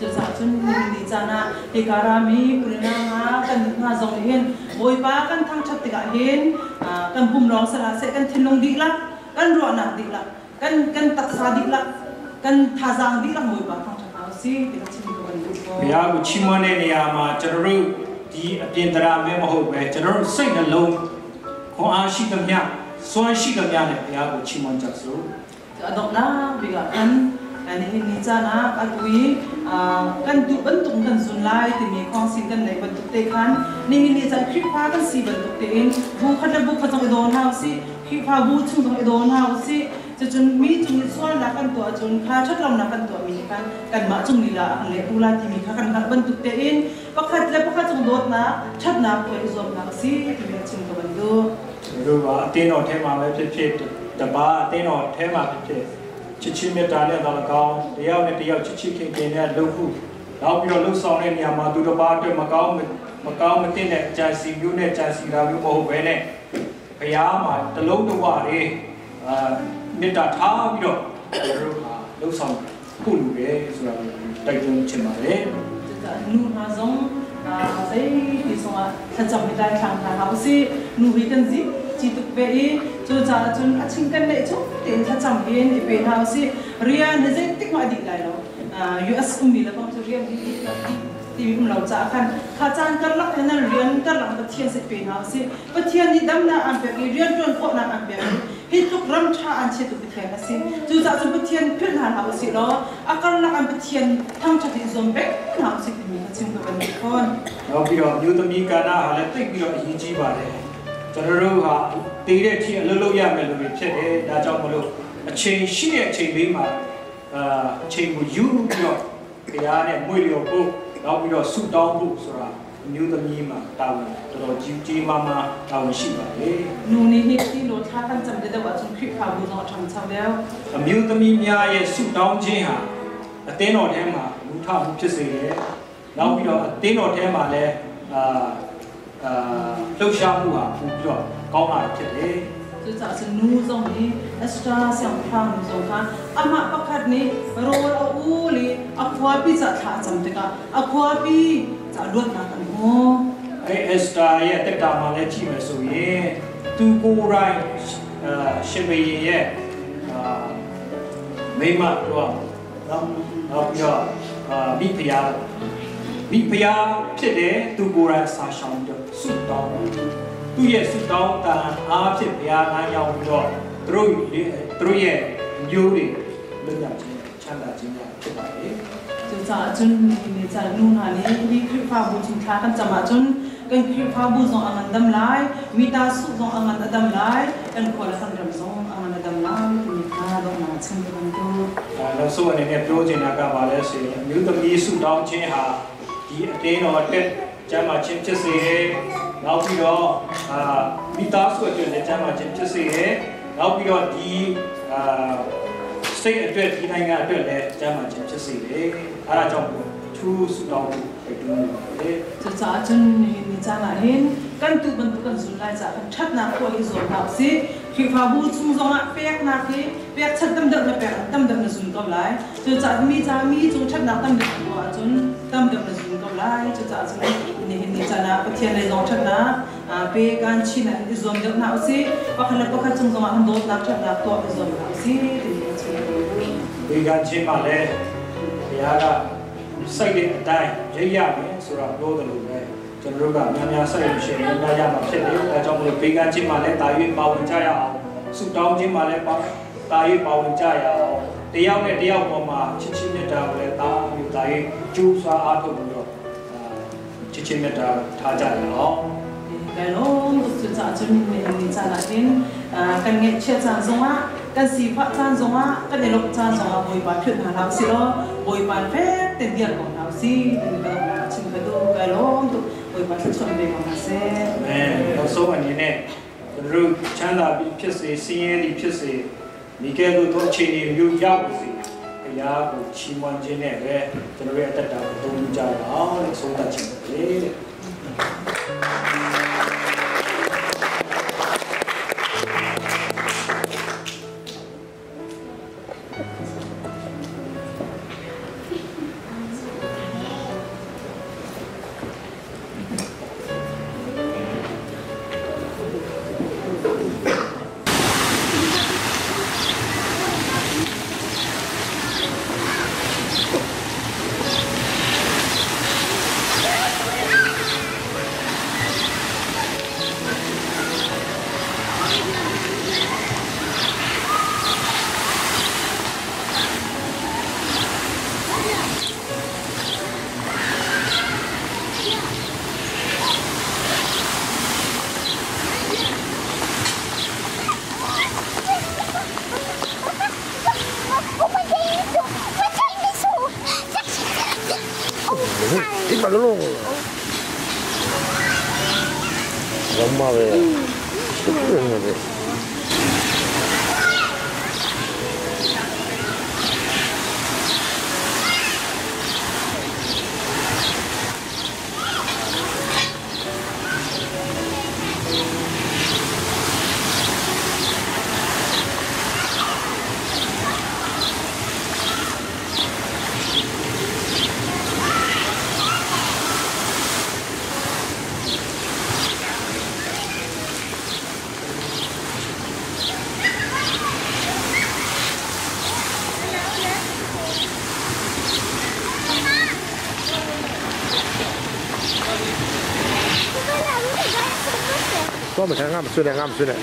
จะสาชนนี่นี่จานะเฮการามีปรินามากันนาซองเห็นบอยปากันทางชัดติกะเห็นอ่ากันบุมรองสละเสกันเทนลงดิละกันรัวนักดิละกันกันตักซาดิละกันทาซางดิละบอยปาทางชัดเอาสิติกะชิมกันดู ဘုရားကိုချီးမွမ်းတဲ့နေရာမှာကျွန်တော်တို့ ဒီအပြင်တရားမဲမဟုတ်ပဲကျွန်တော်တို့စိတ်နှလုံးခွန်အားရှိသမျှစွမ်းရှိသမျှနဲ့ဘုရားကိုချီးမွမ်းကြစို့ adok na biga kan ani ni chana atui kan tu ban tung kan zun lai ti mi khong sin kan nei ban tu te khan ni ni cha khri pha kan si ban tu te in bu khat bu khat jong don ha si khri pha bu chung jong don ha si จะจนมีจุงส่วนนักกันตัวจนข้าชัดลำนักกันตัวมีกันกันมาจุงลีลาอันเล็กอุลาที่มีข้ากันกันบรรทุกเตอินปักขัดและปักขัดจงโดดนะชัดนักไปรวมนักสิที่มีจุงกับบรรทุก တို့ကအတင်းတော်ထဲမှာပဲဖြစ်ဖြစ်တပါအတင်းတော်ထဲမှာဖြစ်ဖြစ်ချစ်ချင်းမြတ်တာနဲ့တော့၎င်းတယောက်နဲ့တယောက်ချစ်ချစ်ခင်ခင်နဲ့လှုပ်ခုနောက်ပြီးတော့လှုပ်ဆောင်တဲ့နေရာမှာသူတစ်ပါးအတွက်မကောင်းမကောင်းမတင်တဲ့အကြံစီမျိုးနဲ့ကြံစီတာမျိုးမဟုတ်ဘဲနဲ့ဘုရားမှာတလုံးတဝတွေအာ မေတ္တာထားပြီးတော့တို့ကလှုပ်ဆောင်ခုလူပဲဆိုတာကိုတိုက်တွန်းချင်ပါတယ် nu ha zong a sei ti so a sa cham mi dai thang tha ha si nu ri kan zi chi tu pe e chu cha chun a ching kan le chu ten sa cham bien e pe ha si ria ne zai tik ma dik lai lo a us um mi la bang chu ria di ti ti mi um lo cha khan kha chan kan lak na rian kan lang pa thian se pe ha si pa thian ni dam na am pe rian ton ko na am pe hi tuk ram cha an che tu pa thian na si chu cha chu pa thian phil han ha si lo a kan lak am pa thian thang cha ti zom be na si ti mi ka chim ka ban ni kon နောက်ပြီးတော့မြို့သမီးကဏ္ဍဟာလည်းတိတ်ပြီးတော့အရေးကြီးပါတယ်ကျွန်တော်တို့ဟာတည်တဲ့အချိန်အလုပ်လုပ်ရမယ်လို့ဖြစ်တယ်ဒါကြောင့်မလို့အချိန်ရှိတဲ့အချိန်လေးမှာအာအချိန်ကိုယူပြီးတော့တရားနဲ့မွေလျော်ဖို့ နောက်ပြီးတော့ဆုတောင်းဖို့ဆိုတာမြို့သမီးမှာတာဝန်တော်တော်ကြီးကြီးမားမားတာဝန်ရှိပါတယ် nu ni hi ti lo tha kan cham de da wa chung khri pha bu zo thang cham leo အမျိုးသမီးများရဲ့ဆုတောင်းခြင်းဟာအသင်းတော်ထဲမှာလူထမှုဖြစ်စေတယ်။နောက်ပြီးတော့အသင်းတော်ထဲမှာလည်းအာအာလှုပ်ရှားမှုဟာပိုပြီးတော့ကောင်းလာဖြစ်တယ် chu cha chu nu zong ni extra siam pha nu zong kha ama pakhat ni ro a u li a khwa pi cha tha cham te ka a khwa pi cha lot na kan ho ။အဲအက်စတာရဲ့တက်တာမှာလည်းကြည့်မယ်ဆိုရင်သူကိုယ်တိုင်အာရှင်ဘရင်ရဲ့အာမိမတို့နော်နောက်ပြီးတော့အာမိဖုရားမိဖုရားဖြစ်တဲ့သူကိုယ်တိုင်စာရှောင်းတော့ဆုတောင်းတယ်သူ့ရဲ့ဆုတောင်းတန်အားဖြင့်ဘုရားအားရောက်ပြီးတော့သူတို့သူတို့ရဲ့မျိုးတွေလွတ်မြောက် chu cha chun ni ni cha nu na ni ni khri pha bu chung tha kan chama chun kan khri pha bu zong angan dam lai mi ta su zong angan adam lai kan ko la san ram zong angan adam lai ni ka do na chung ka ban tu အဲနောက်ဆုံးအနေနဲ့ပြောချင်တာကပါလဲဆိုရင်မျိုးသမီးဆုတောင်းခြင်းဟာဒီအတင်းတော်အတွက်ကျမ်းမာခြင်းဖြစ်စေတယ်နောက်ပြီးတော့အာမိသားစုအတွက်လည်းကျမ်းမာခြင်းဖြစ်စေတယ်နောက်ပြီးတော့ဒီအာစိတ်အတွက်ဒီနိုင်ငံအတွက်လည်းကျမ်းမာခြင်းဖြစ်စေတယ် 하나 추수나고 cha chân hình như cha là hen căn tự bần tự bần dùng lại giả căn chất na qua hi rồi nào xí khi phá bu chung dòng ạ pek na khi pek chất tâm đậm là pek tâm đậm là dùng cầm lại cho cha mi cha mi chung chất nào tâm đậm của chun tâm đậm là dùng cầm lại cho cha chân hình hình cha na bất thiên này dòng chất nào à pek căn chi này hình dùng đậm nào xí và khi lập các chung dòng ạ hâm đốt na chất na to dùng học sĩ. Thì chúng tôi pek căn chi mà lên ရားကစိတ်တဲ့အတိုင်းရိပ်ရမယ်ဆိုတာပြောတယ်လို့ပဲကျွန်တော်တို့ကများများစိတ်ရရှင်များများရမှာဖြစ်တယ်အဲကြောင့်မလို့ဘေးကချင်းမှလည်းတာ၍ပါဝင်ကြရအောင်ဆုတောင်းခြင်းမှလည်းပါတာ၍ပါဝင်ကြရအောင်တယောက်နဲ့တယောက်ပေါ်မှာချစ်ချင်းမြတ်တာကိုလည်းတာ၍တာ၍ကျူးစွာအားထုတ်ပြီးတော့အာချစ်ချင်းမြတ်တာထားကြရအောင် Galong tu cha chun ni ni cha la tin kan nge che cha zonga kan si pha cha zonga kan ne lok cha zonga boi pa phut na lao si lo boi pa fe te dia ko lao si ni ka ma chin ka do galong tu boi pa chu chon be ma se အဲနောက်ဆုံးအနေနဲ့ကျွန်တော်တို့ချမ်းသာပြီးဖြစ်စေစင်းရဲပြီးဖြစ်စေမိကဲတို့တို့အခြေအနေမျိုးရောက်ပါစေဘုရားကိုချီးမွမ်းခြင်းနဲ့ပဲကျွန်တော်ရဲ့အသက်တာကိုသုံးကြရအောင်လို့ဆုံးသတ်ခြင်းပဲ Maksudnya.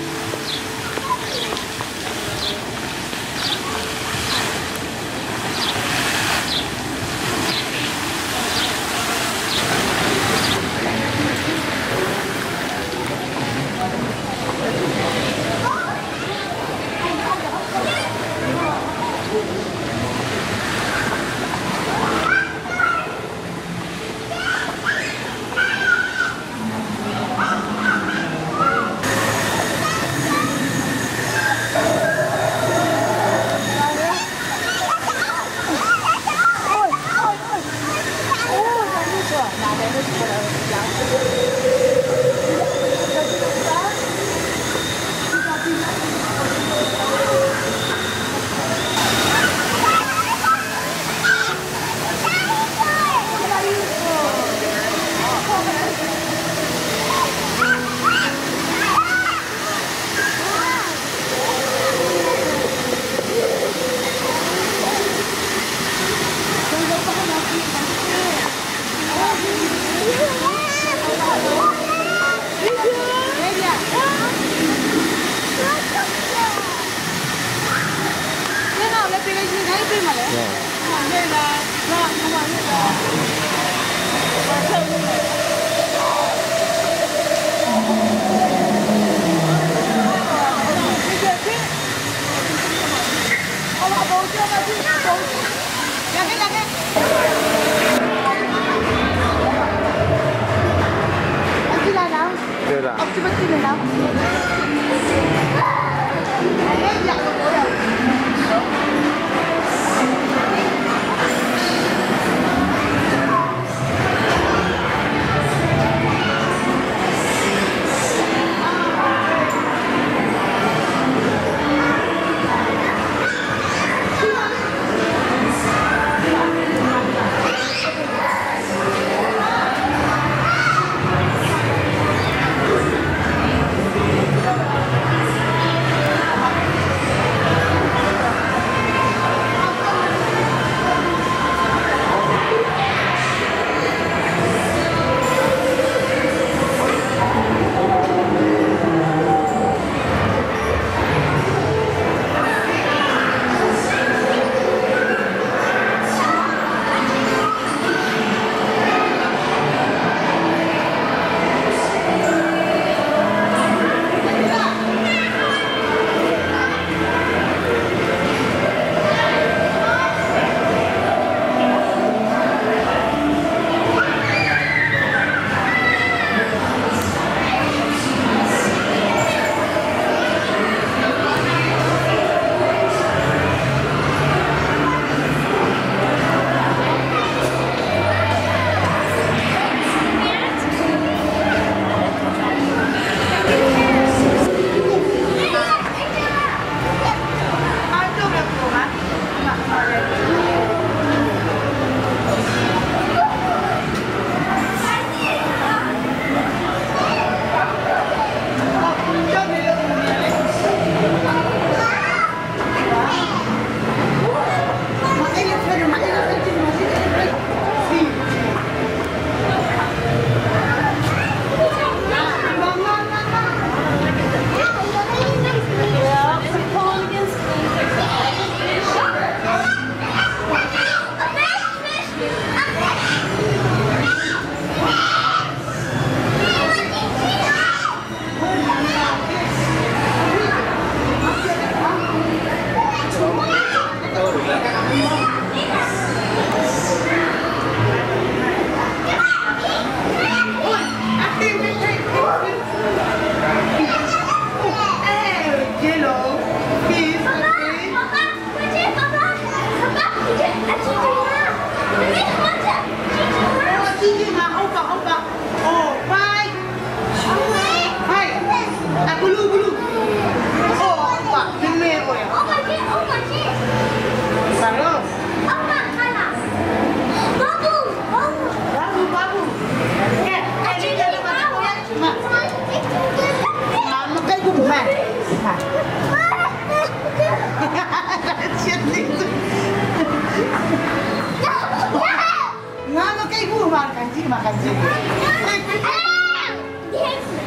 Mama kay guru makan sih makan sih.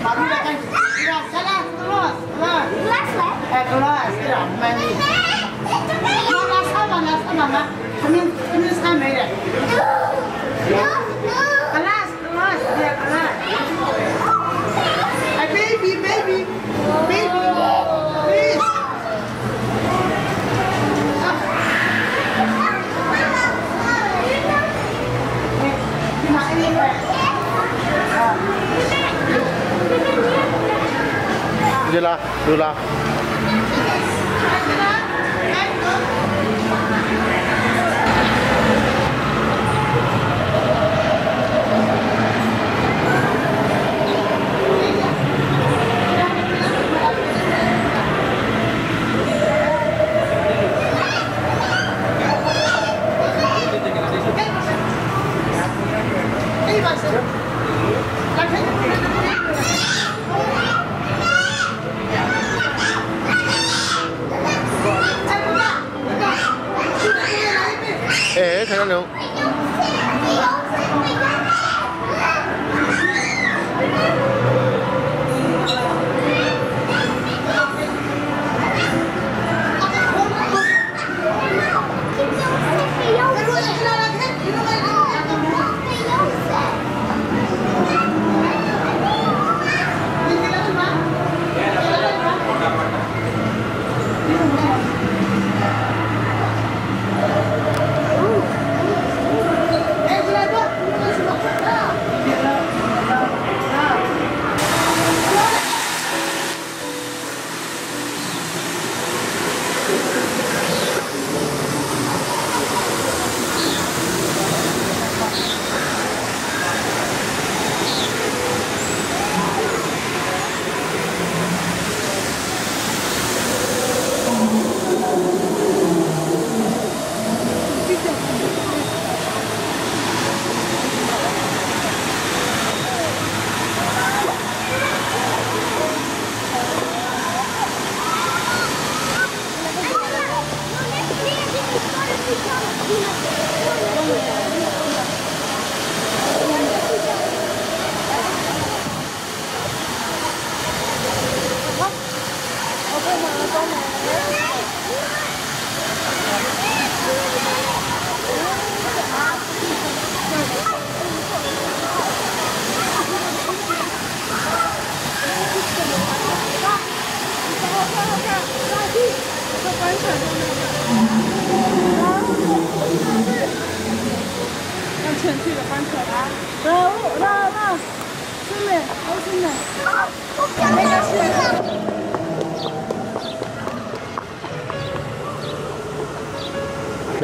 Baru makan kelas iya, salah kelas kelas kelas lah. Eh kelas kelas mana? Mana sama mana sama mana. Kami kami sama ya. Dieu là, de là. Thank you. 哎，看到了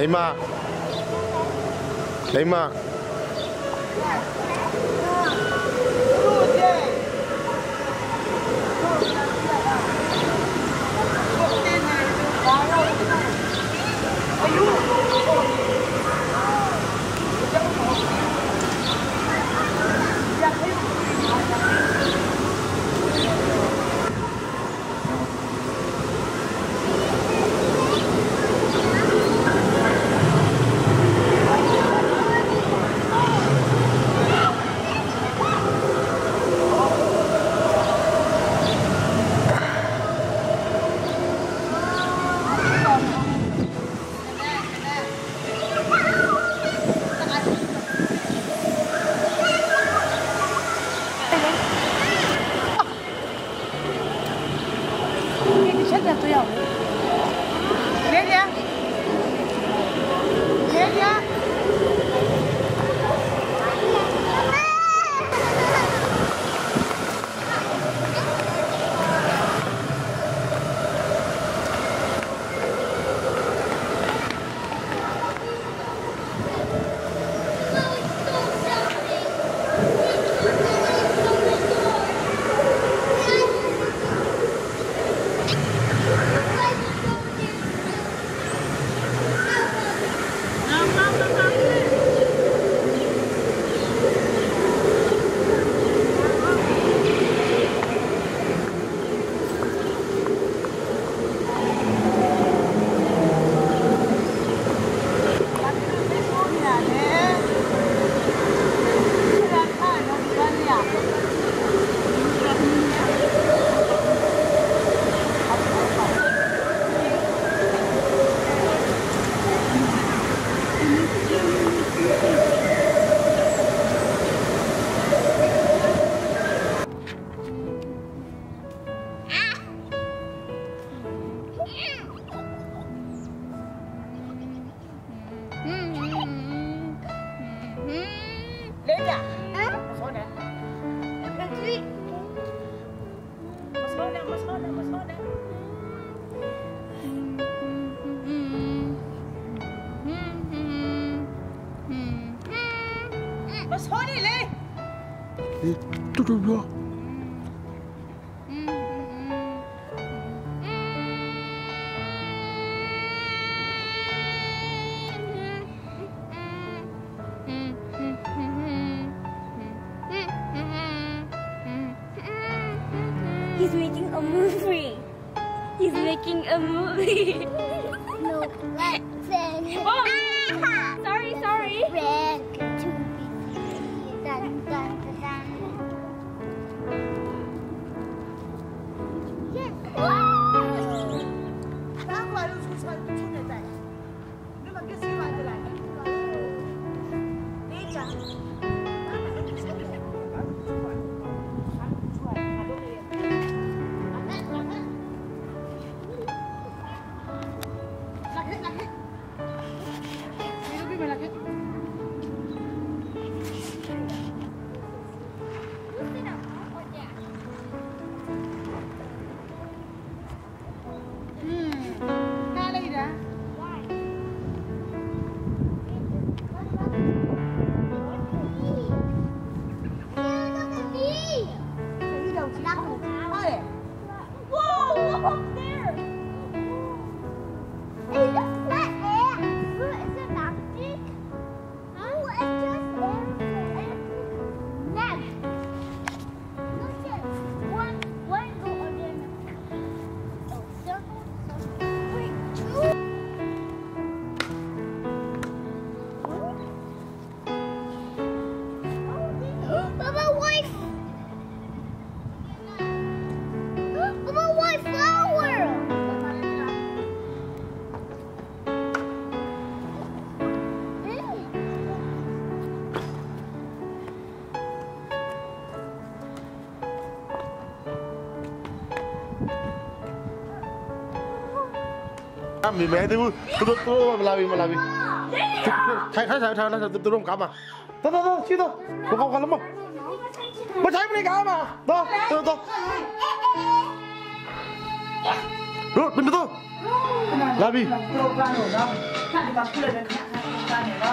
你妈。你妈。嘟嘟 မမဲသူသူတို့မလာပြီမလာပြီထိုင်ထိုင်ထိုင်ထိုင်လာသူတို့ကမှာတော်တော်တော်ရှိတော့ဘောကောက်ကလည်းမမထိုင်မနေကမှာတော့တော်တော်တို့ဘယ်တော့လာပြီတို့ကလာတော့လာခါဒီကခုလည်းခါခါနေပါ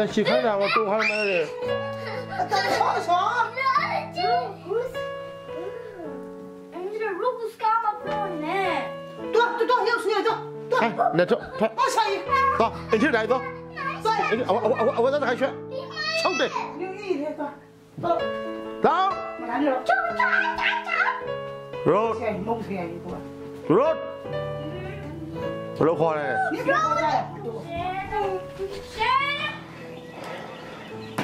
咱去开点，我都还要买嘞。咱去放松。来，走，撸。嗯，你这撸不起来嘛？不玩嘞。走，走走，你走你来走。哎，那走。走，往下一。走，走。走，我我我我我到这还学。走对。你一天走。走。走。我来了。走走走走。撸。先蒙起来一个。撸。我撸好了。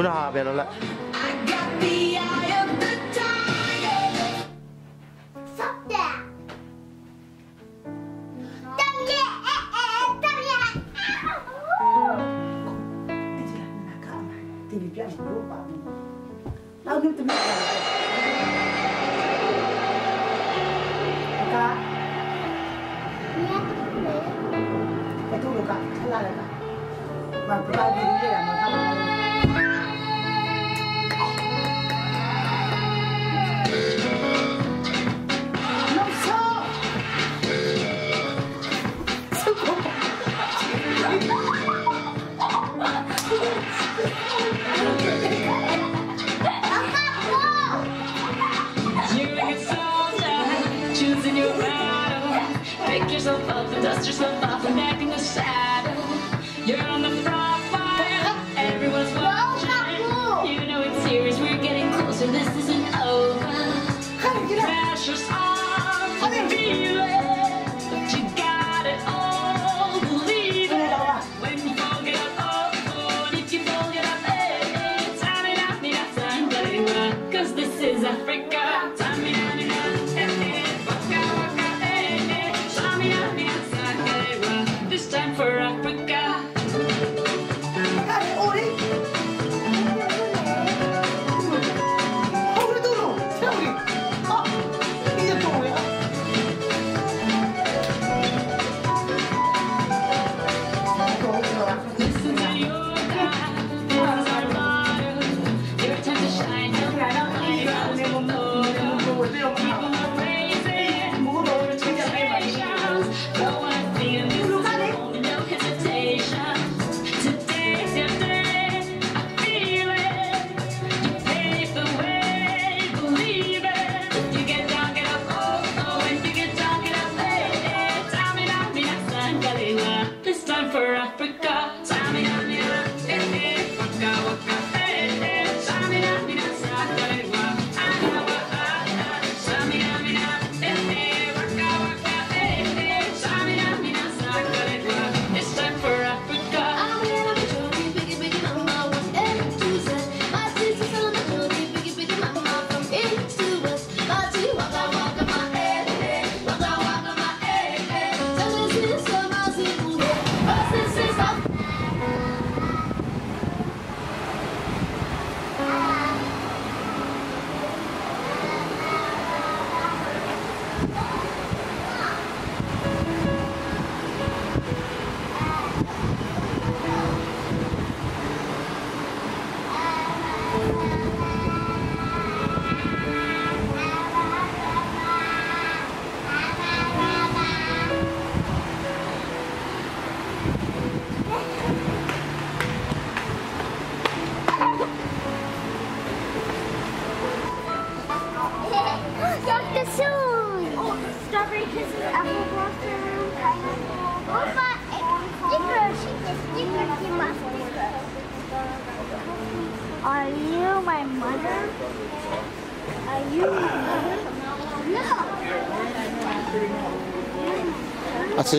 Şuna ben ola. Kak, kalah lah kak. Berbagi dia lah.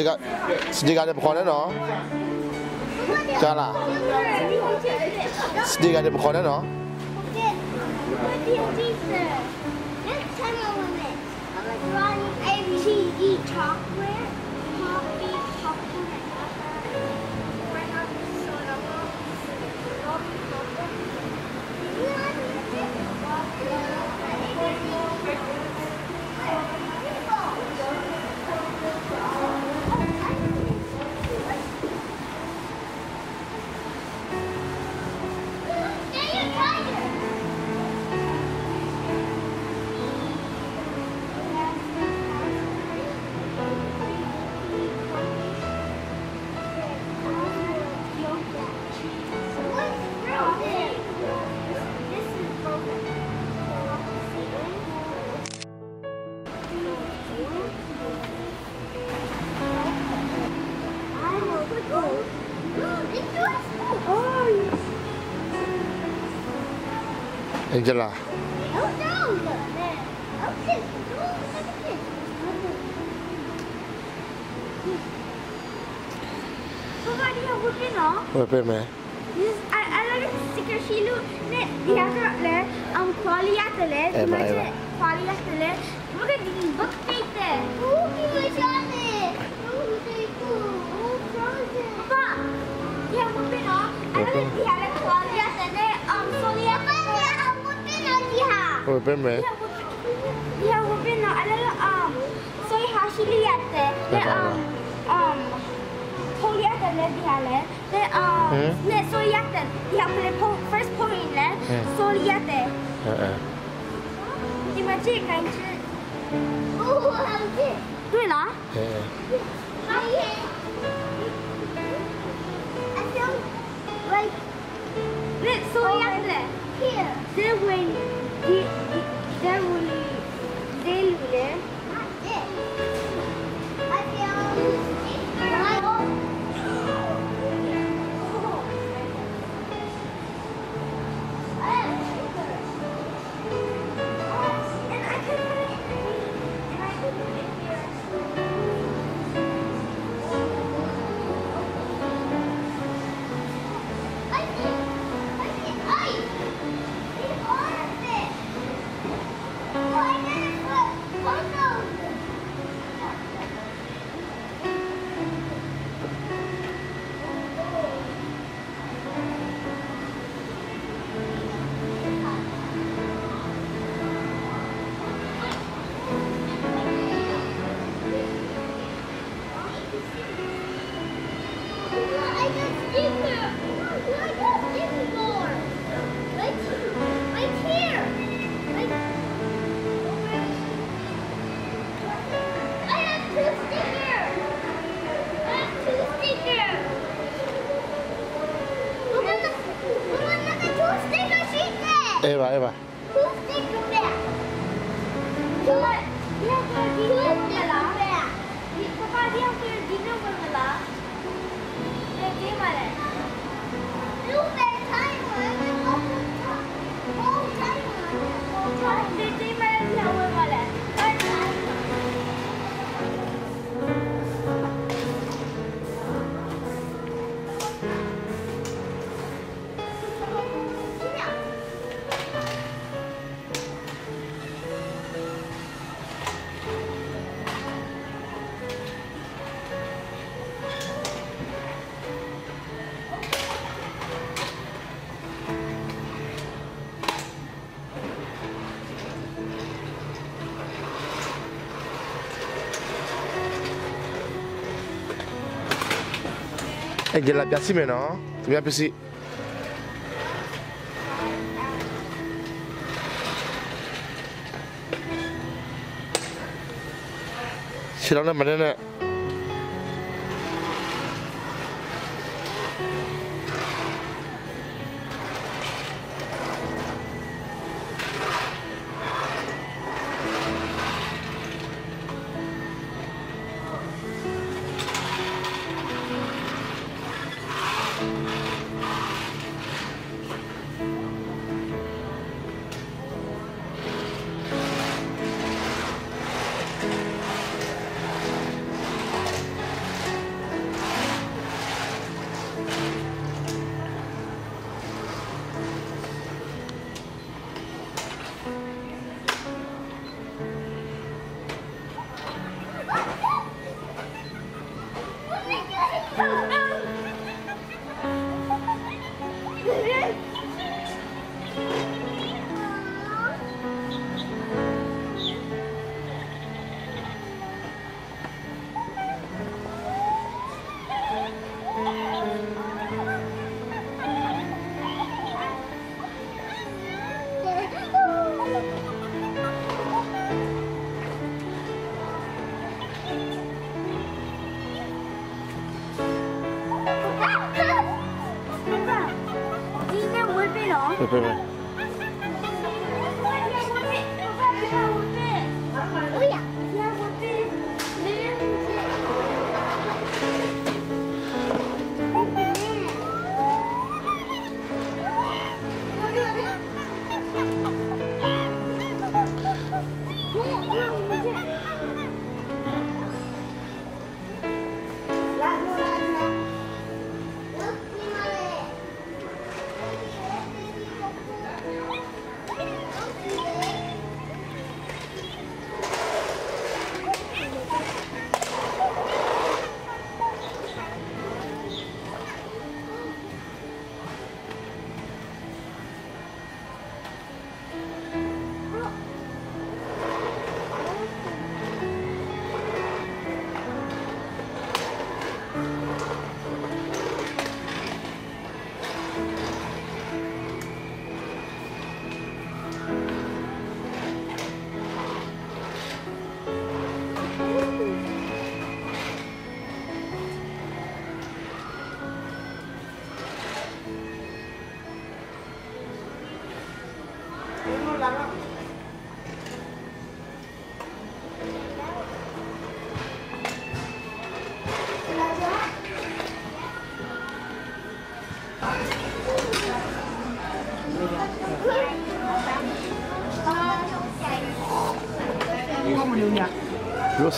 지가 지가 ada pokoknya no. Janganlah. Sedih no. Vem de lá. Vabbè me. Allora se crescilo é, ne diatole, am qualiatele, dimace qualiatele, ma che di bocchete. Uh, mi mangiate. Uh, sei tu. Uh, frozen. Papà, diamo però, allora diare qualiatele, am qualiatele. Ruben Bey. Ya a little um, soy haşiliyatte ve um, um, poliyatte ne diyale ve um, ne soyatte yapıle first Yeah. soyatte. 你们这感觉？哦，好吃。对了。还有。I feel like. 那 soyatte。Thank They. They. They E gliela piassime no? Ti mi C'è Silahkan badannya 对对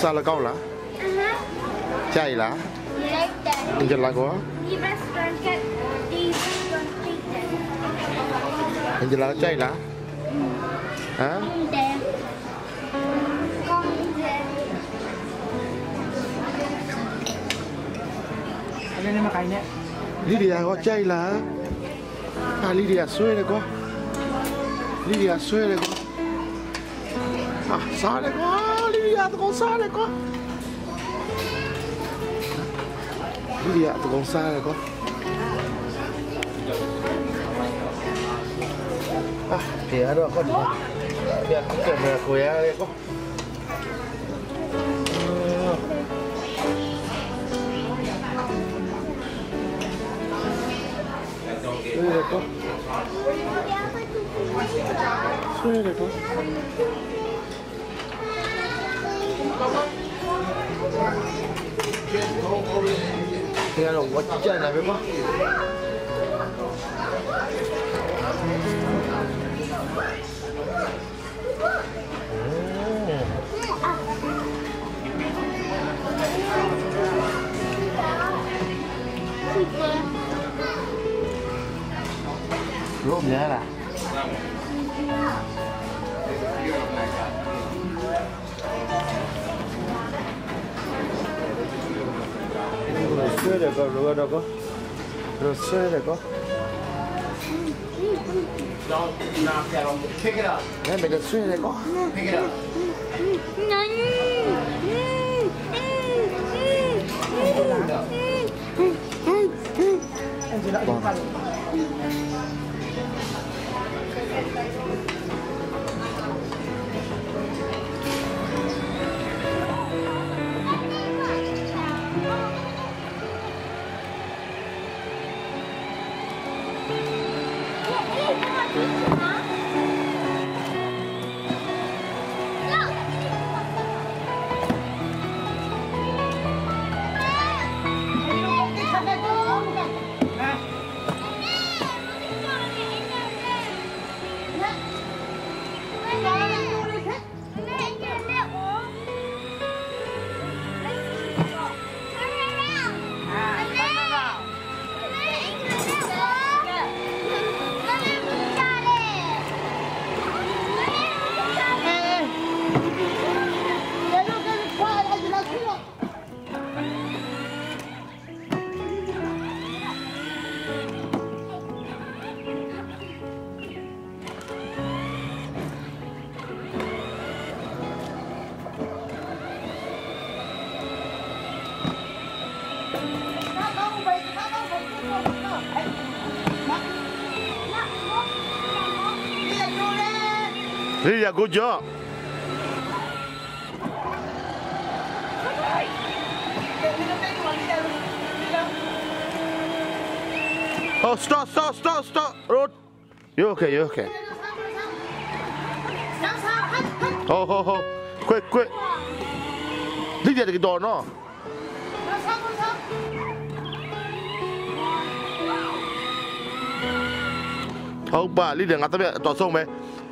sao là câu là? Chai là? Anh chơi là quá. Anh chơi là chai là? Hả? Lydia, có chơi là À Lydia xuê này có Lydia xuê này có À sao này có dia tu gongsa le ko. Dia tu gongsa le ko. Ah, dia ada ko. Dia aku kena aku con, đây là con, đây là con. 听清，我叫你来，行吗？ 되고 루어 되고 루어 써야 되고 네, 내가 수야 되고 와. good job. Oh, stop, stop, stop, stop. Road. You okay, you okay. Oh, oh, oh. Quick, quick. Did you get the door, no? Oh, bà, đi đường ngắt tao biết, tỏ sông mày.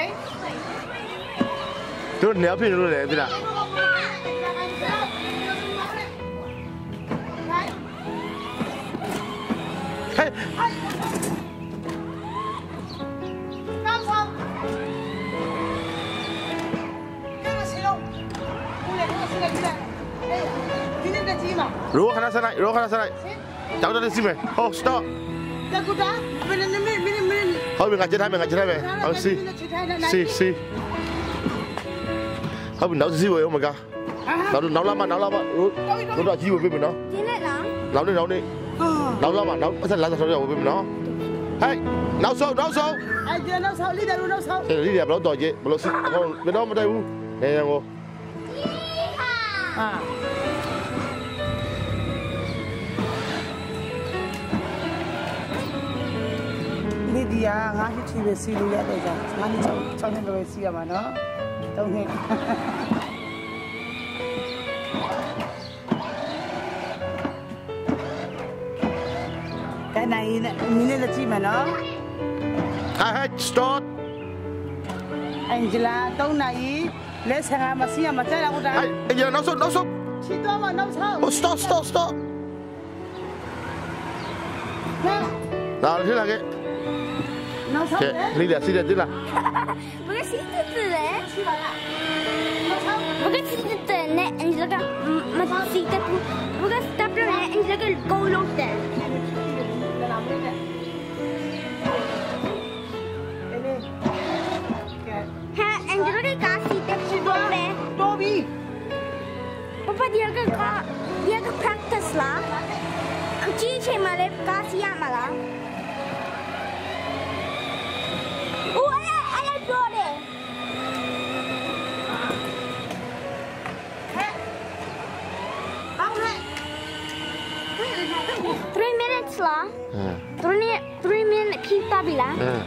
okay? Turun deh, api dulu deh, tidak. Hey. Ruang kena sana, ruang kena sana. Tahu dah di sini. Oh, stop. Dah kuda, benar ni. thôi mình ngạch trên hai mình ngạch trên hai về ờ si. si si. Thôi mình nấu gì rồi oh my god. À, nấu nấu lắm mà nấu lắm mà nấu đòi chi rồi với mình nó nấu đi nấu đi. Ờ. Nấu lắm mà nấu. Thật là thật rồi với mình nó hey nấu sâu nấu sâu. Ai chưa nấu sâu đi đâu nấu sâu. Đi đi đâu đòi gì mà lo con bên đó mà đây u nghe ngô à. ဒီနောက်ဆောက်လိတယ်လို့နောက်ဆောက်အဲ့ဒီကဘလို့တော့ကြည့်ဘလို့စစ်ဟောဘယ်တော့မတိုက်ဘူးနေရကိုဟာဒီဒီယာငါ့ချီပဲစီလို့ရတဲ့ကြောင့်ငါ့ချောင်းချောင်းနဲ့ပဲစီရမှာနော်သုံးနှစ်ကဲနိုင်နေမိနစ်လက်ကြည့်မယ်နော်ဟဲ့ဟဲ့ stop အန်ဂျလာ3နာရီလက်ဆန်ကမစီရမကြရဘူးတာဟဲ့အရင်နောက်ဆုံးနောက်ဆုံးချီတော့မနောက်ဆောက် Oh, stop, stop, stop. ဟဲ့လာထလာခဲ့နောက်ဆောက်ကဲလေလေးလာစီးတယ်တိလာ不 是洗子子嘞，不是洗子子呢，你这个没洗的不，不是 stop 了呢，你这个高龙的。哈，你这个咖洗的是多嘞？ တော်ပြီ 爸爸，第二个咖，第二个 practice 啦。之前嘛嘞，咖 Three minutes lah. Hmm. Three, three minute kita bila. Hmm.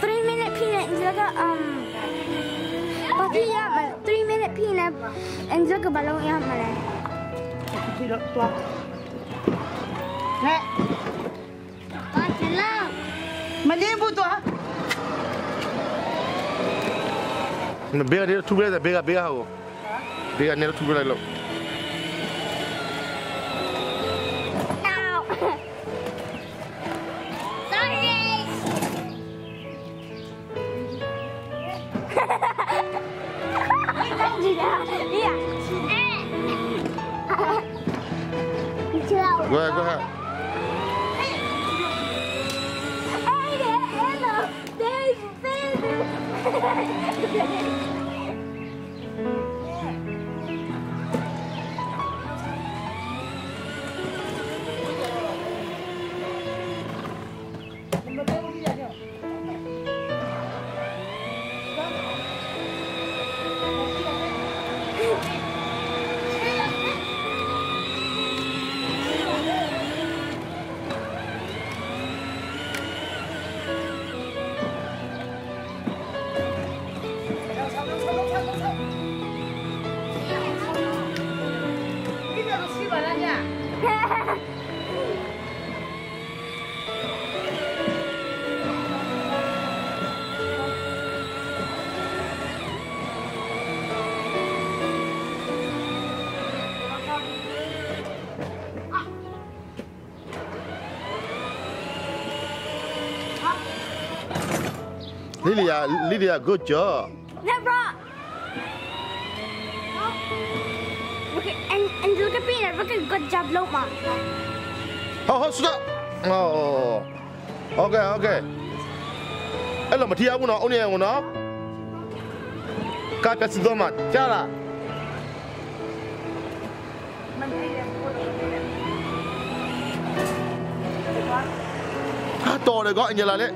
Three minute peanut and jaga um. Pati. Three minute peanut and jaga balong ya mal. Tidak lang. မလင်းဘူးတော့ဘေကနေထူပြလိုက်ဘေကဘေကဟိုဘေကနေထူ Yeah. Lydia, Lydia, good job. Never. Okay, and, and look at Peter. Look at good job, Loma. Ho, ho, stop. Oh. Okay, okay. Ê là mà thi áo của nó, ông này của nó. Cái cái đồ mà, cha là. Hát to rồi gọi như là đấy.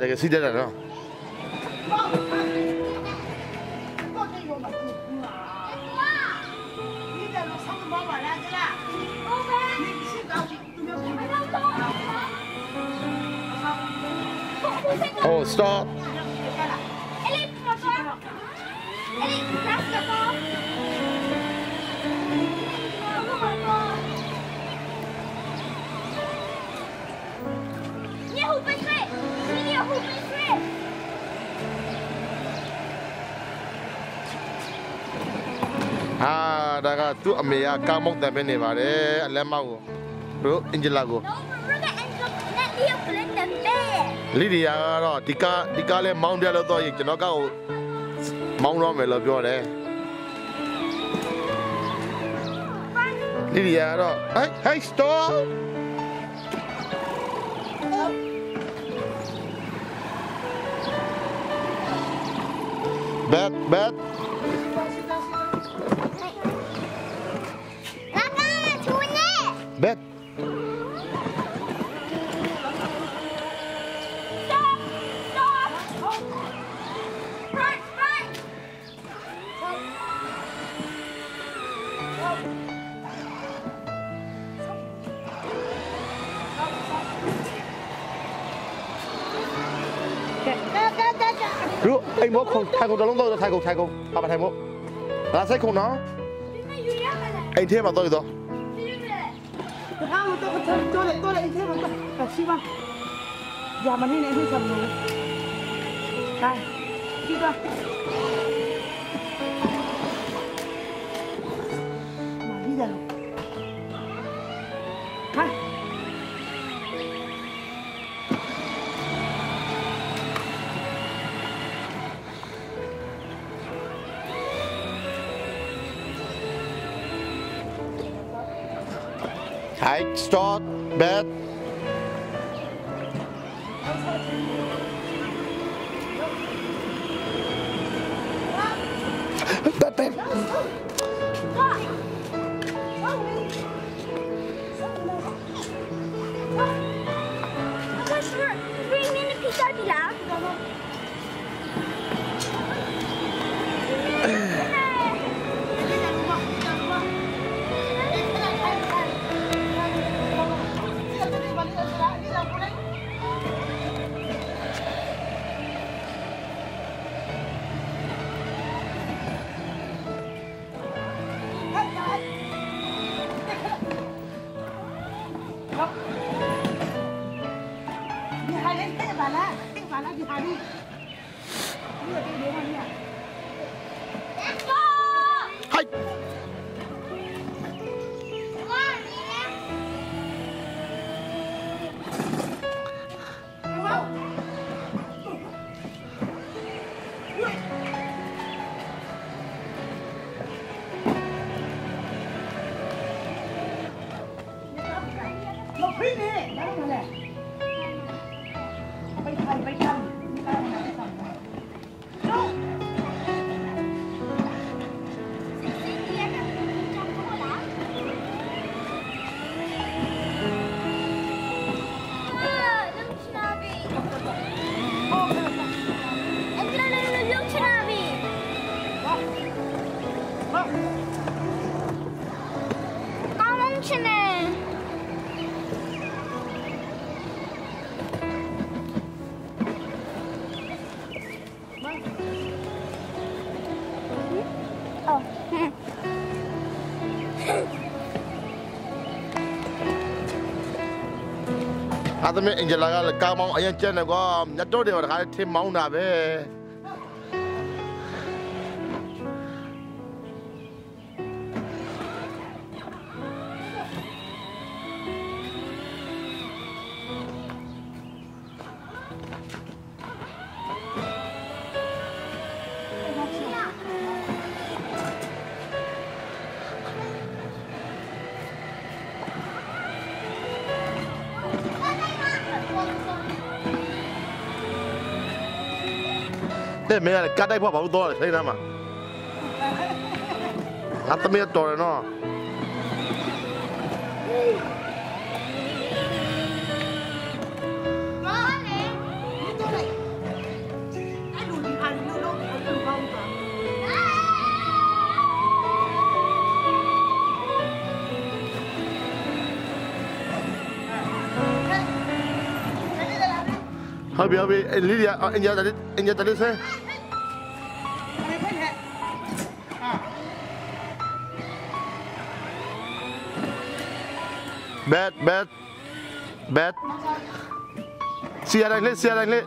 de que sí, de no. ဒါကသူ့အမေကကားမောက်တယ်ပဲနေပါတယ်အလက်မောက်ကိုတို့အင်ဂျလာကို No, we're gonna end up let me up in the bed. လိဒီယာကတော့ဒီကားဒီကားလဲမောင်းတယ်လို့တော့ရင်ကျွန်တော်ကောက်ကိုမောင်းတော့မယ်လို့ပြောတယ်လိဒီယာကတော့ဟဲ့ဟဲ့ stop bad bad Mama, တို့အိမ်မောခုံထိုင်ကုန်တစ်လုံးတော့ထိုင်ကုန်ထိုင်ကုန်ပါပါထိုင်မို့ဒါစိတ်ခုံနော်အိမ်ထဲမှာတော့ရတော့ ဟာမတော့တော့တော့တော့အဲ့ဒီမှာတော့ရှိပါอย่ามานี่ในที่สำนูไปคิดว่ามา start, bad. Bad, bad. အဲ့ဒါမင်းအင်ဂျလာကလည်းကားမောင်းအရင်ကျက်နေကွာညတ်တော့တယ်တခါထင်းမောင်းတာပဲ မင်းကကတ်တိုက်ဖို့ဘာလို့တော့လဲထိုင်းသားမှာငါသမီးတော်တယ်နော်ဟုတ်ပြီဟုတ်ပြီအင်ဂျီအင်ဂျီတလေးအင်ဂျီတလေးဆဲ bet bet bet xia đánh lên xia đánh lên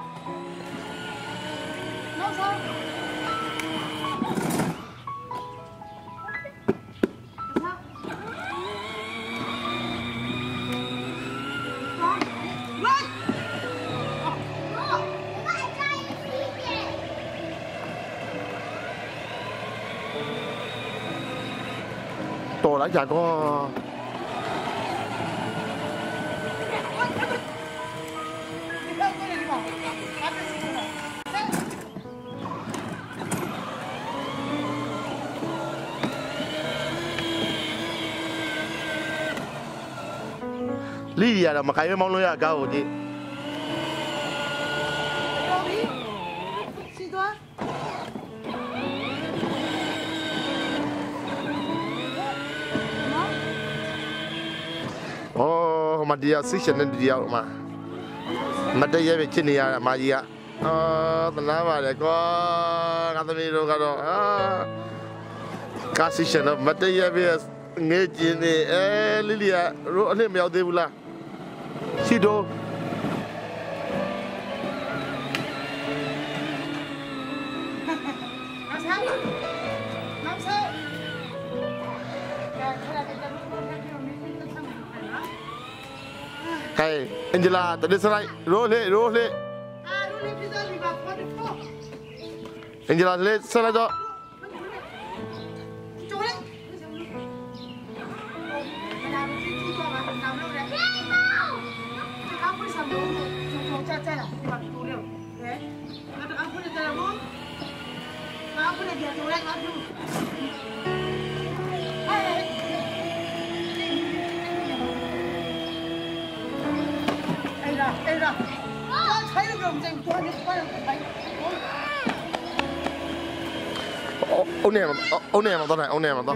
tổ đã chả có ရတော့မခိုင်မဲမောင်းလို့ရကားကိုကြည့်ဩမဒီယာဆီရှင်နဲ့ဒီယာမှာမတရပဲချစ်နေရတာမာကြီးကအာသနာပါလေကွာငါသမီးတို့ကတော့အာကာဆီရှင်တော့မတရပဲငဲကျင်းနေအဲလီလီယာရိုးအနှစ်မရောက်သေးဘူးလား Sido. Hey, Angela, tadi serai, roll it, roll it. Angela, let's serai jauh. nè mà ô nè mà tao này ô nè mà tao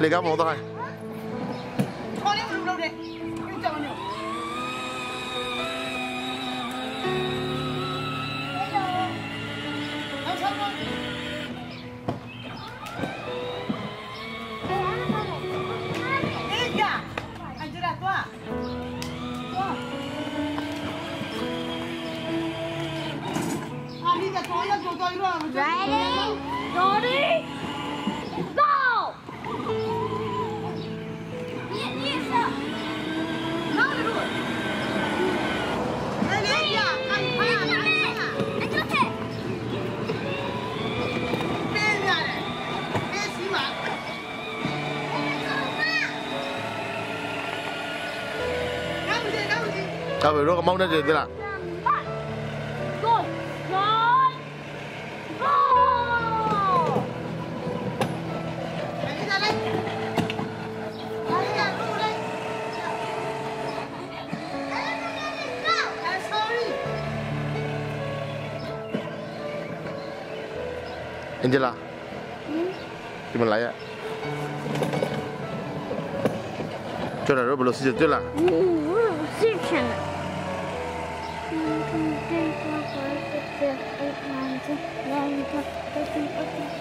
lê cá mà tao này Tao phải rút cái móc nó gì thế là Angela hmm? Di Malaya Cho là nó bởi lột xin tuyết là hmm. the, of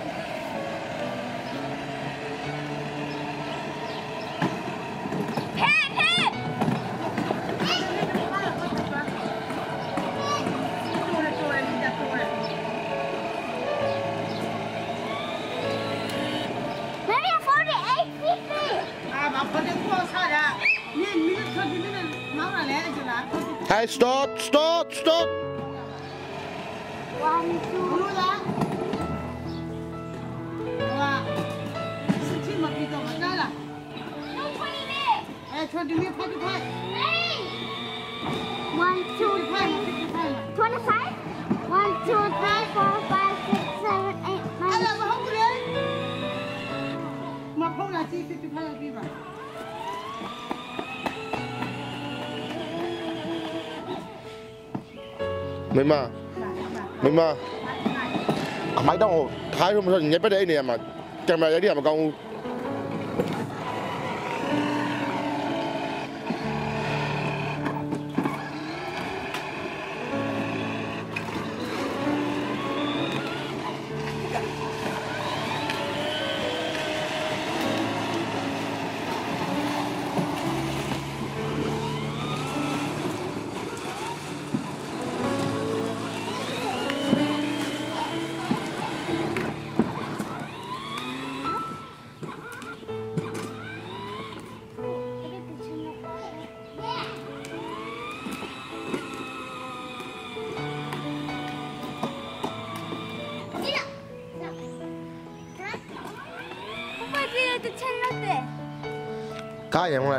မိမမိမအမိုက်တော့ထားရုံမဆိုညက်ပက်တဲ့အဲ့နေရာမှာကင်မရာရိုက်ရမကောင်းဘူး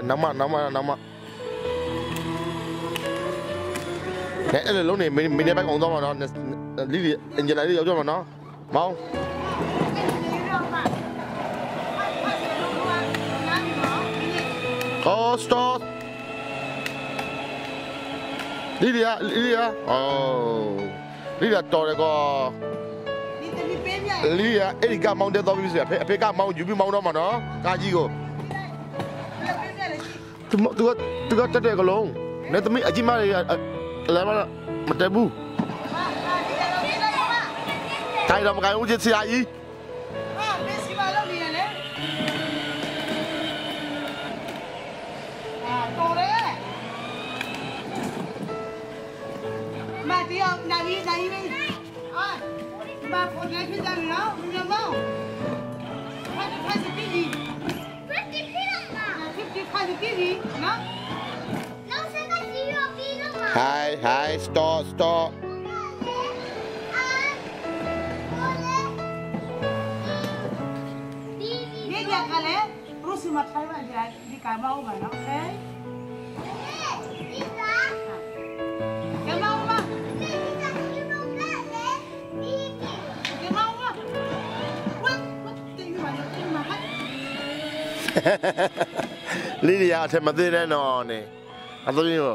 နောက်မှနောက်မှနောက်မှ။အဲ့လိုလုံးနေမင်းမင်းရဲ့ဘက်အောင်သွားမှာနော်။လီလီအင်ဂျင်လာလေးရောက်ကြမှာနော်။မောင်း။ကောစတော့လီလီယာလီလီယာအော်လီလီယာတော်ရကောလီလီယာအဲ့ဒီကမောင်းတဲ့တော့ပြီဆိုရအဖေကမောင်းယူပြီးမောင်းတော့မှာနော်ကာကြီးကို သူမသူကသူကတက်တဲ့ကလုံးနဲ့သမီးအကြီးမလေးလည်းမမတက်ဘူးခိုင်တော့မခိုင်ဦးချစ်ဆရာကြီး ကံမအောင်ပါနော်ဟဲ့ကံမအောင်ပါလီလီယာအထက်မသေးတဲ့နော်နဲ့အသွေးရော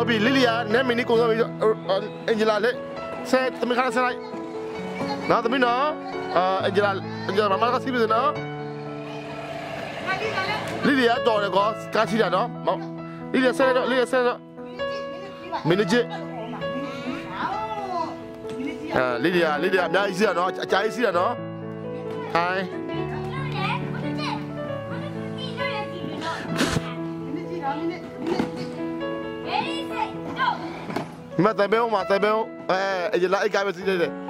ဟုတ်ပြီလီလီယာနဲ့မီနီကုန်သွားပြီအင်ဂျလာလေဆဲသမီးခါဆဲလိုက်နော်သမီးနော်အာအင်ဂျလာအင်ဂျလာမမကစီးပြီနော်လီလီယာတော်တယ်ကောကားချီတာနော်မောင်လီလီယာဆဲတော့လီလီယာဆဲတော့မင်းကြီးအာလီလီယာလီလီယာအများကြီးစီးတာနော်အကြာကြီးစီးတာနော်ဟိုင်းမတိုင်ပဲ mɛ tɛ bɛ o ma tɛ bɛ o ɛɛ yɛlɛ e k'a bɛ.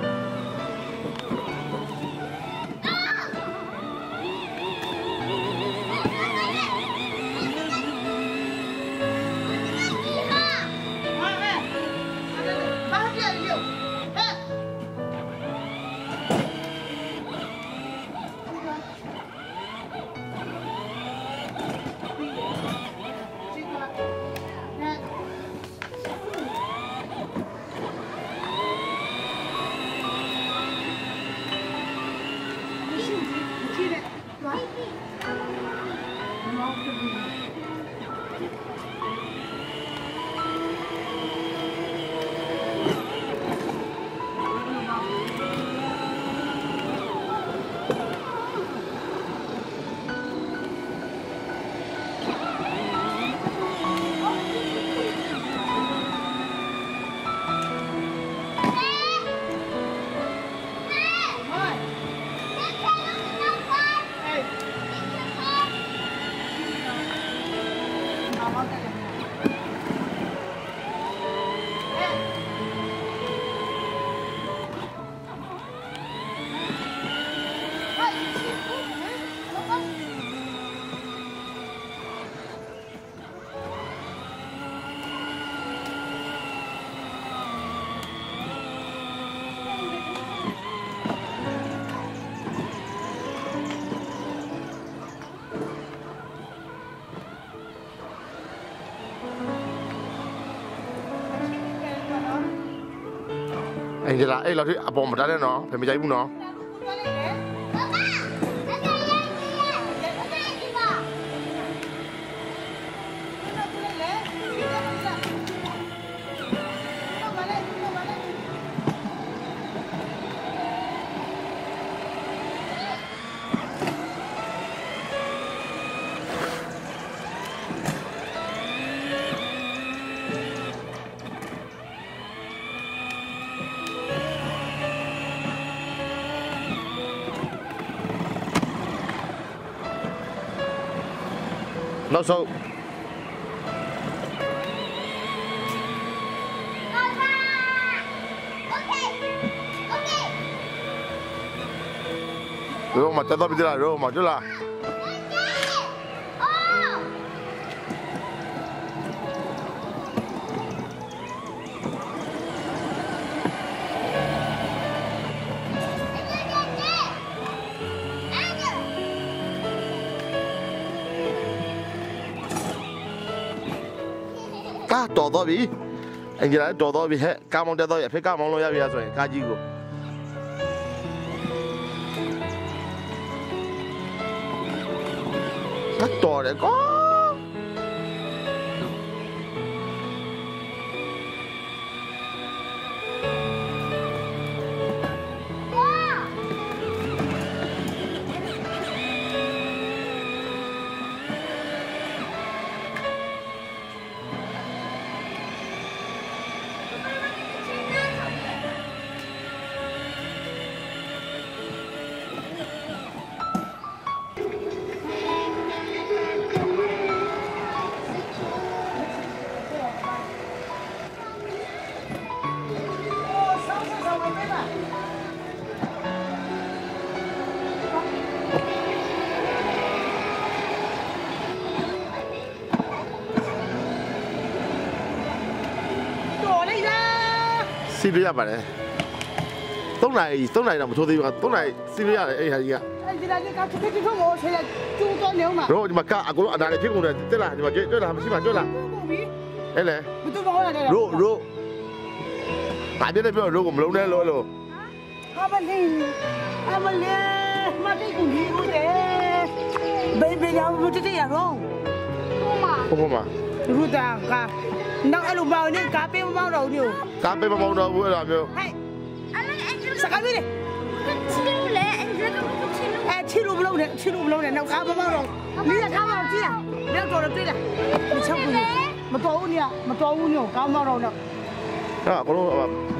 အင်ဂျလာအဲ့လောက်ထိအပေါ်မတက်နဲ့နော်ဖေမကြိုက်ဘူးနော် No soap. Roma, te dobi de la Roma, de là. တော်တော့ပြီအင်ဂျင်နာတော်တော့ပြီဟဲ့ကားမောင်းတက်တော့ရဖေကားမောင်းလို့ရပြီလားဆိုရင်ကားကြီးကိုကတော်တယ်ကော လို့ရပါတယ်၃နာရီ၃နာရီတော့မထိုးသေးဘူး၃နာရီစီးလို့ရတယ်အဲ့ဟာကြီးကအဲ့ဒီလာကြီးကခက်ခက်ထုံးမို့ဆရာကျူတော့နေမှာတော့ဒီမှာကအကုန်လုံးအနာနဲ့ဖြစ်ကုန်တယ်တက်လာဒီမှာကြွတ်လာမရှိပါကြွတ်လာအဲ့လေဘယ်သူမှဟောရတယ်ရို့ရို့ဘာပြတယ်ပြောရို့ကိုမလုံးနဲ့လို့လို့ဟာမလေးဟာမလေးမတိတ်ကိုကြီးဦးတယ်ဘေဘေရောဘတ်တေးရရောဘုမဘုမရူတာကနောက်အဲ့လိုပါနေကပေးမမောင်းတော့ညို့ ကားပေးမမောင်းတော့ဘူးအဲ့လိုမျိုးဟဲ့အဲ့လေအန်ဂျယ်စကားမေးလေချီလို့လေအန်ဂျယ်ကချီလို့အဲချီလို့မလုပ်နဲ့ချီလို့မလုပ်နဲ့နောက်ကားမမောင်းတော့မိရကားမောင်းကြည့်ရနောက်တော့တွေ့လားမချောက်ဘူးမတော်ဘူးညမတော်ဘူးညကားမောင်းတော့တော့အဲ့ကလို့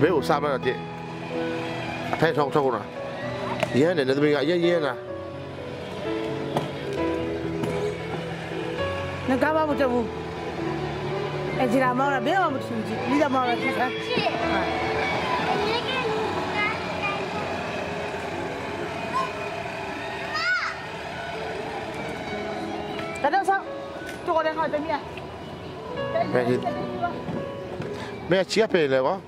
ဘေးကိုစားမတော့ကြည့်အဖက်ဆောင်ထုတ်ကုန်လားရဲနဲ့လက်သမီးကရဲရဲလားငါကားမမတော်ဘူးအန်ဂျယ်မောင်းတာဘေးမမချူကြည့်မိရမောင်းတာခက်ခက် 嗯好的好的好的好的好的没了哇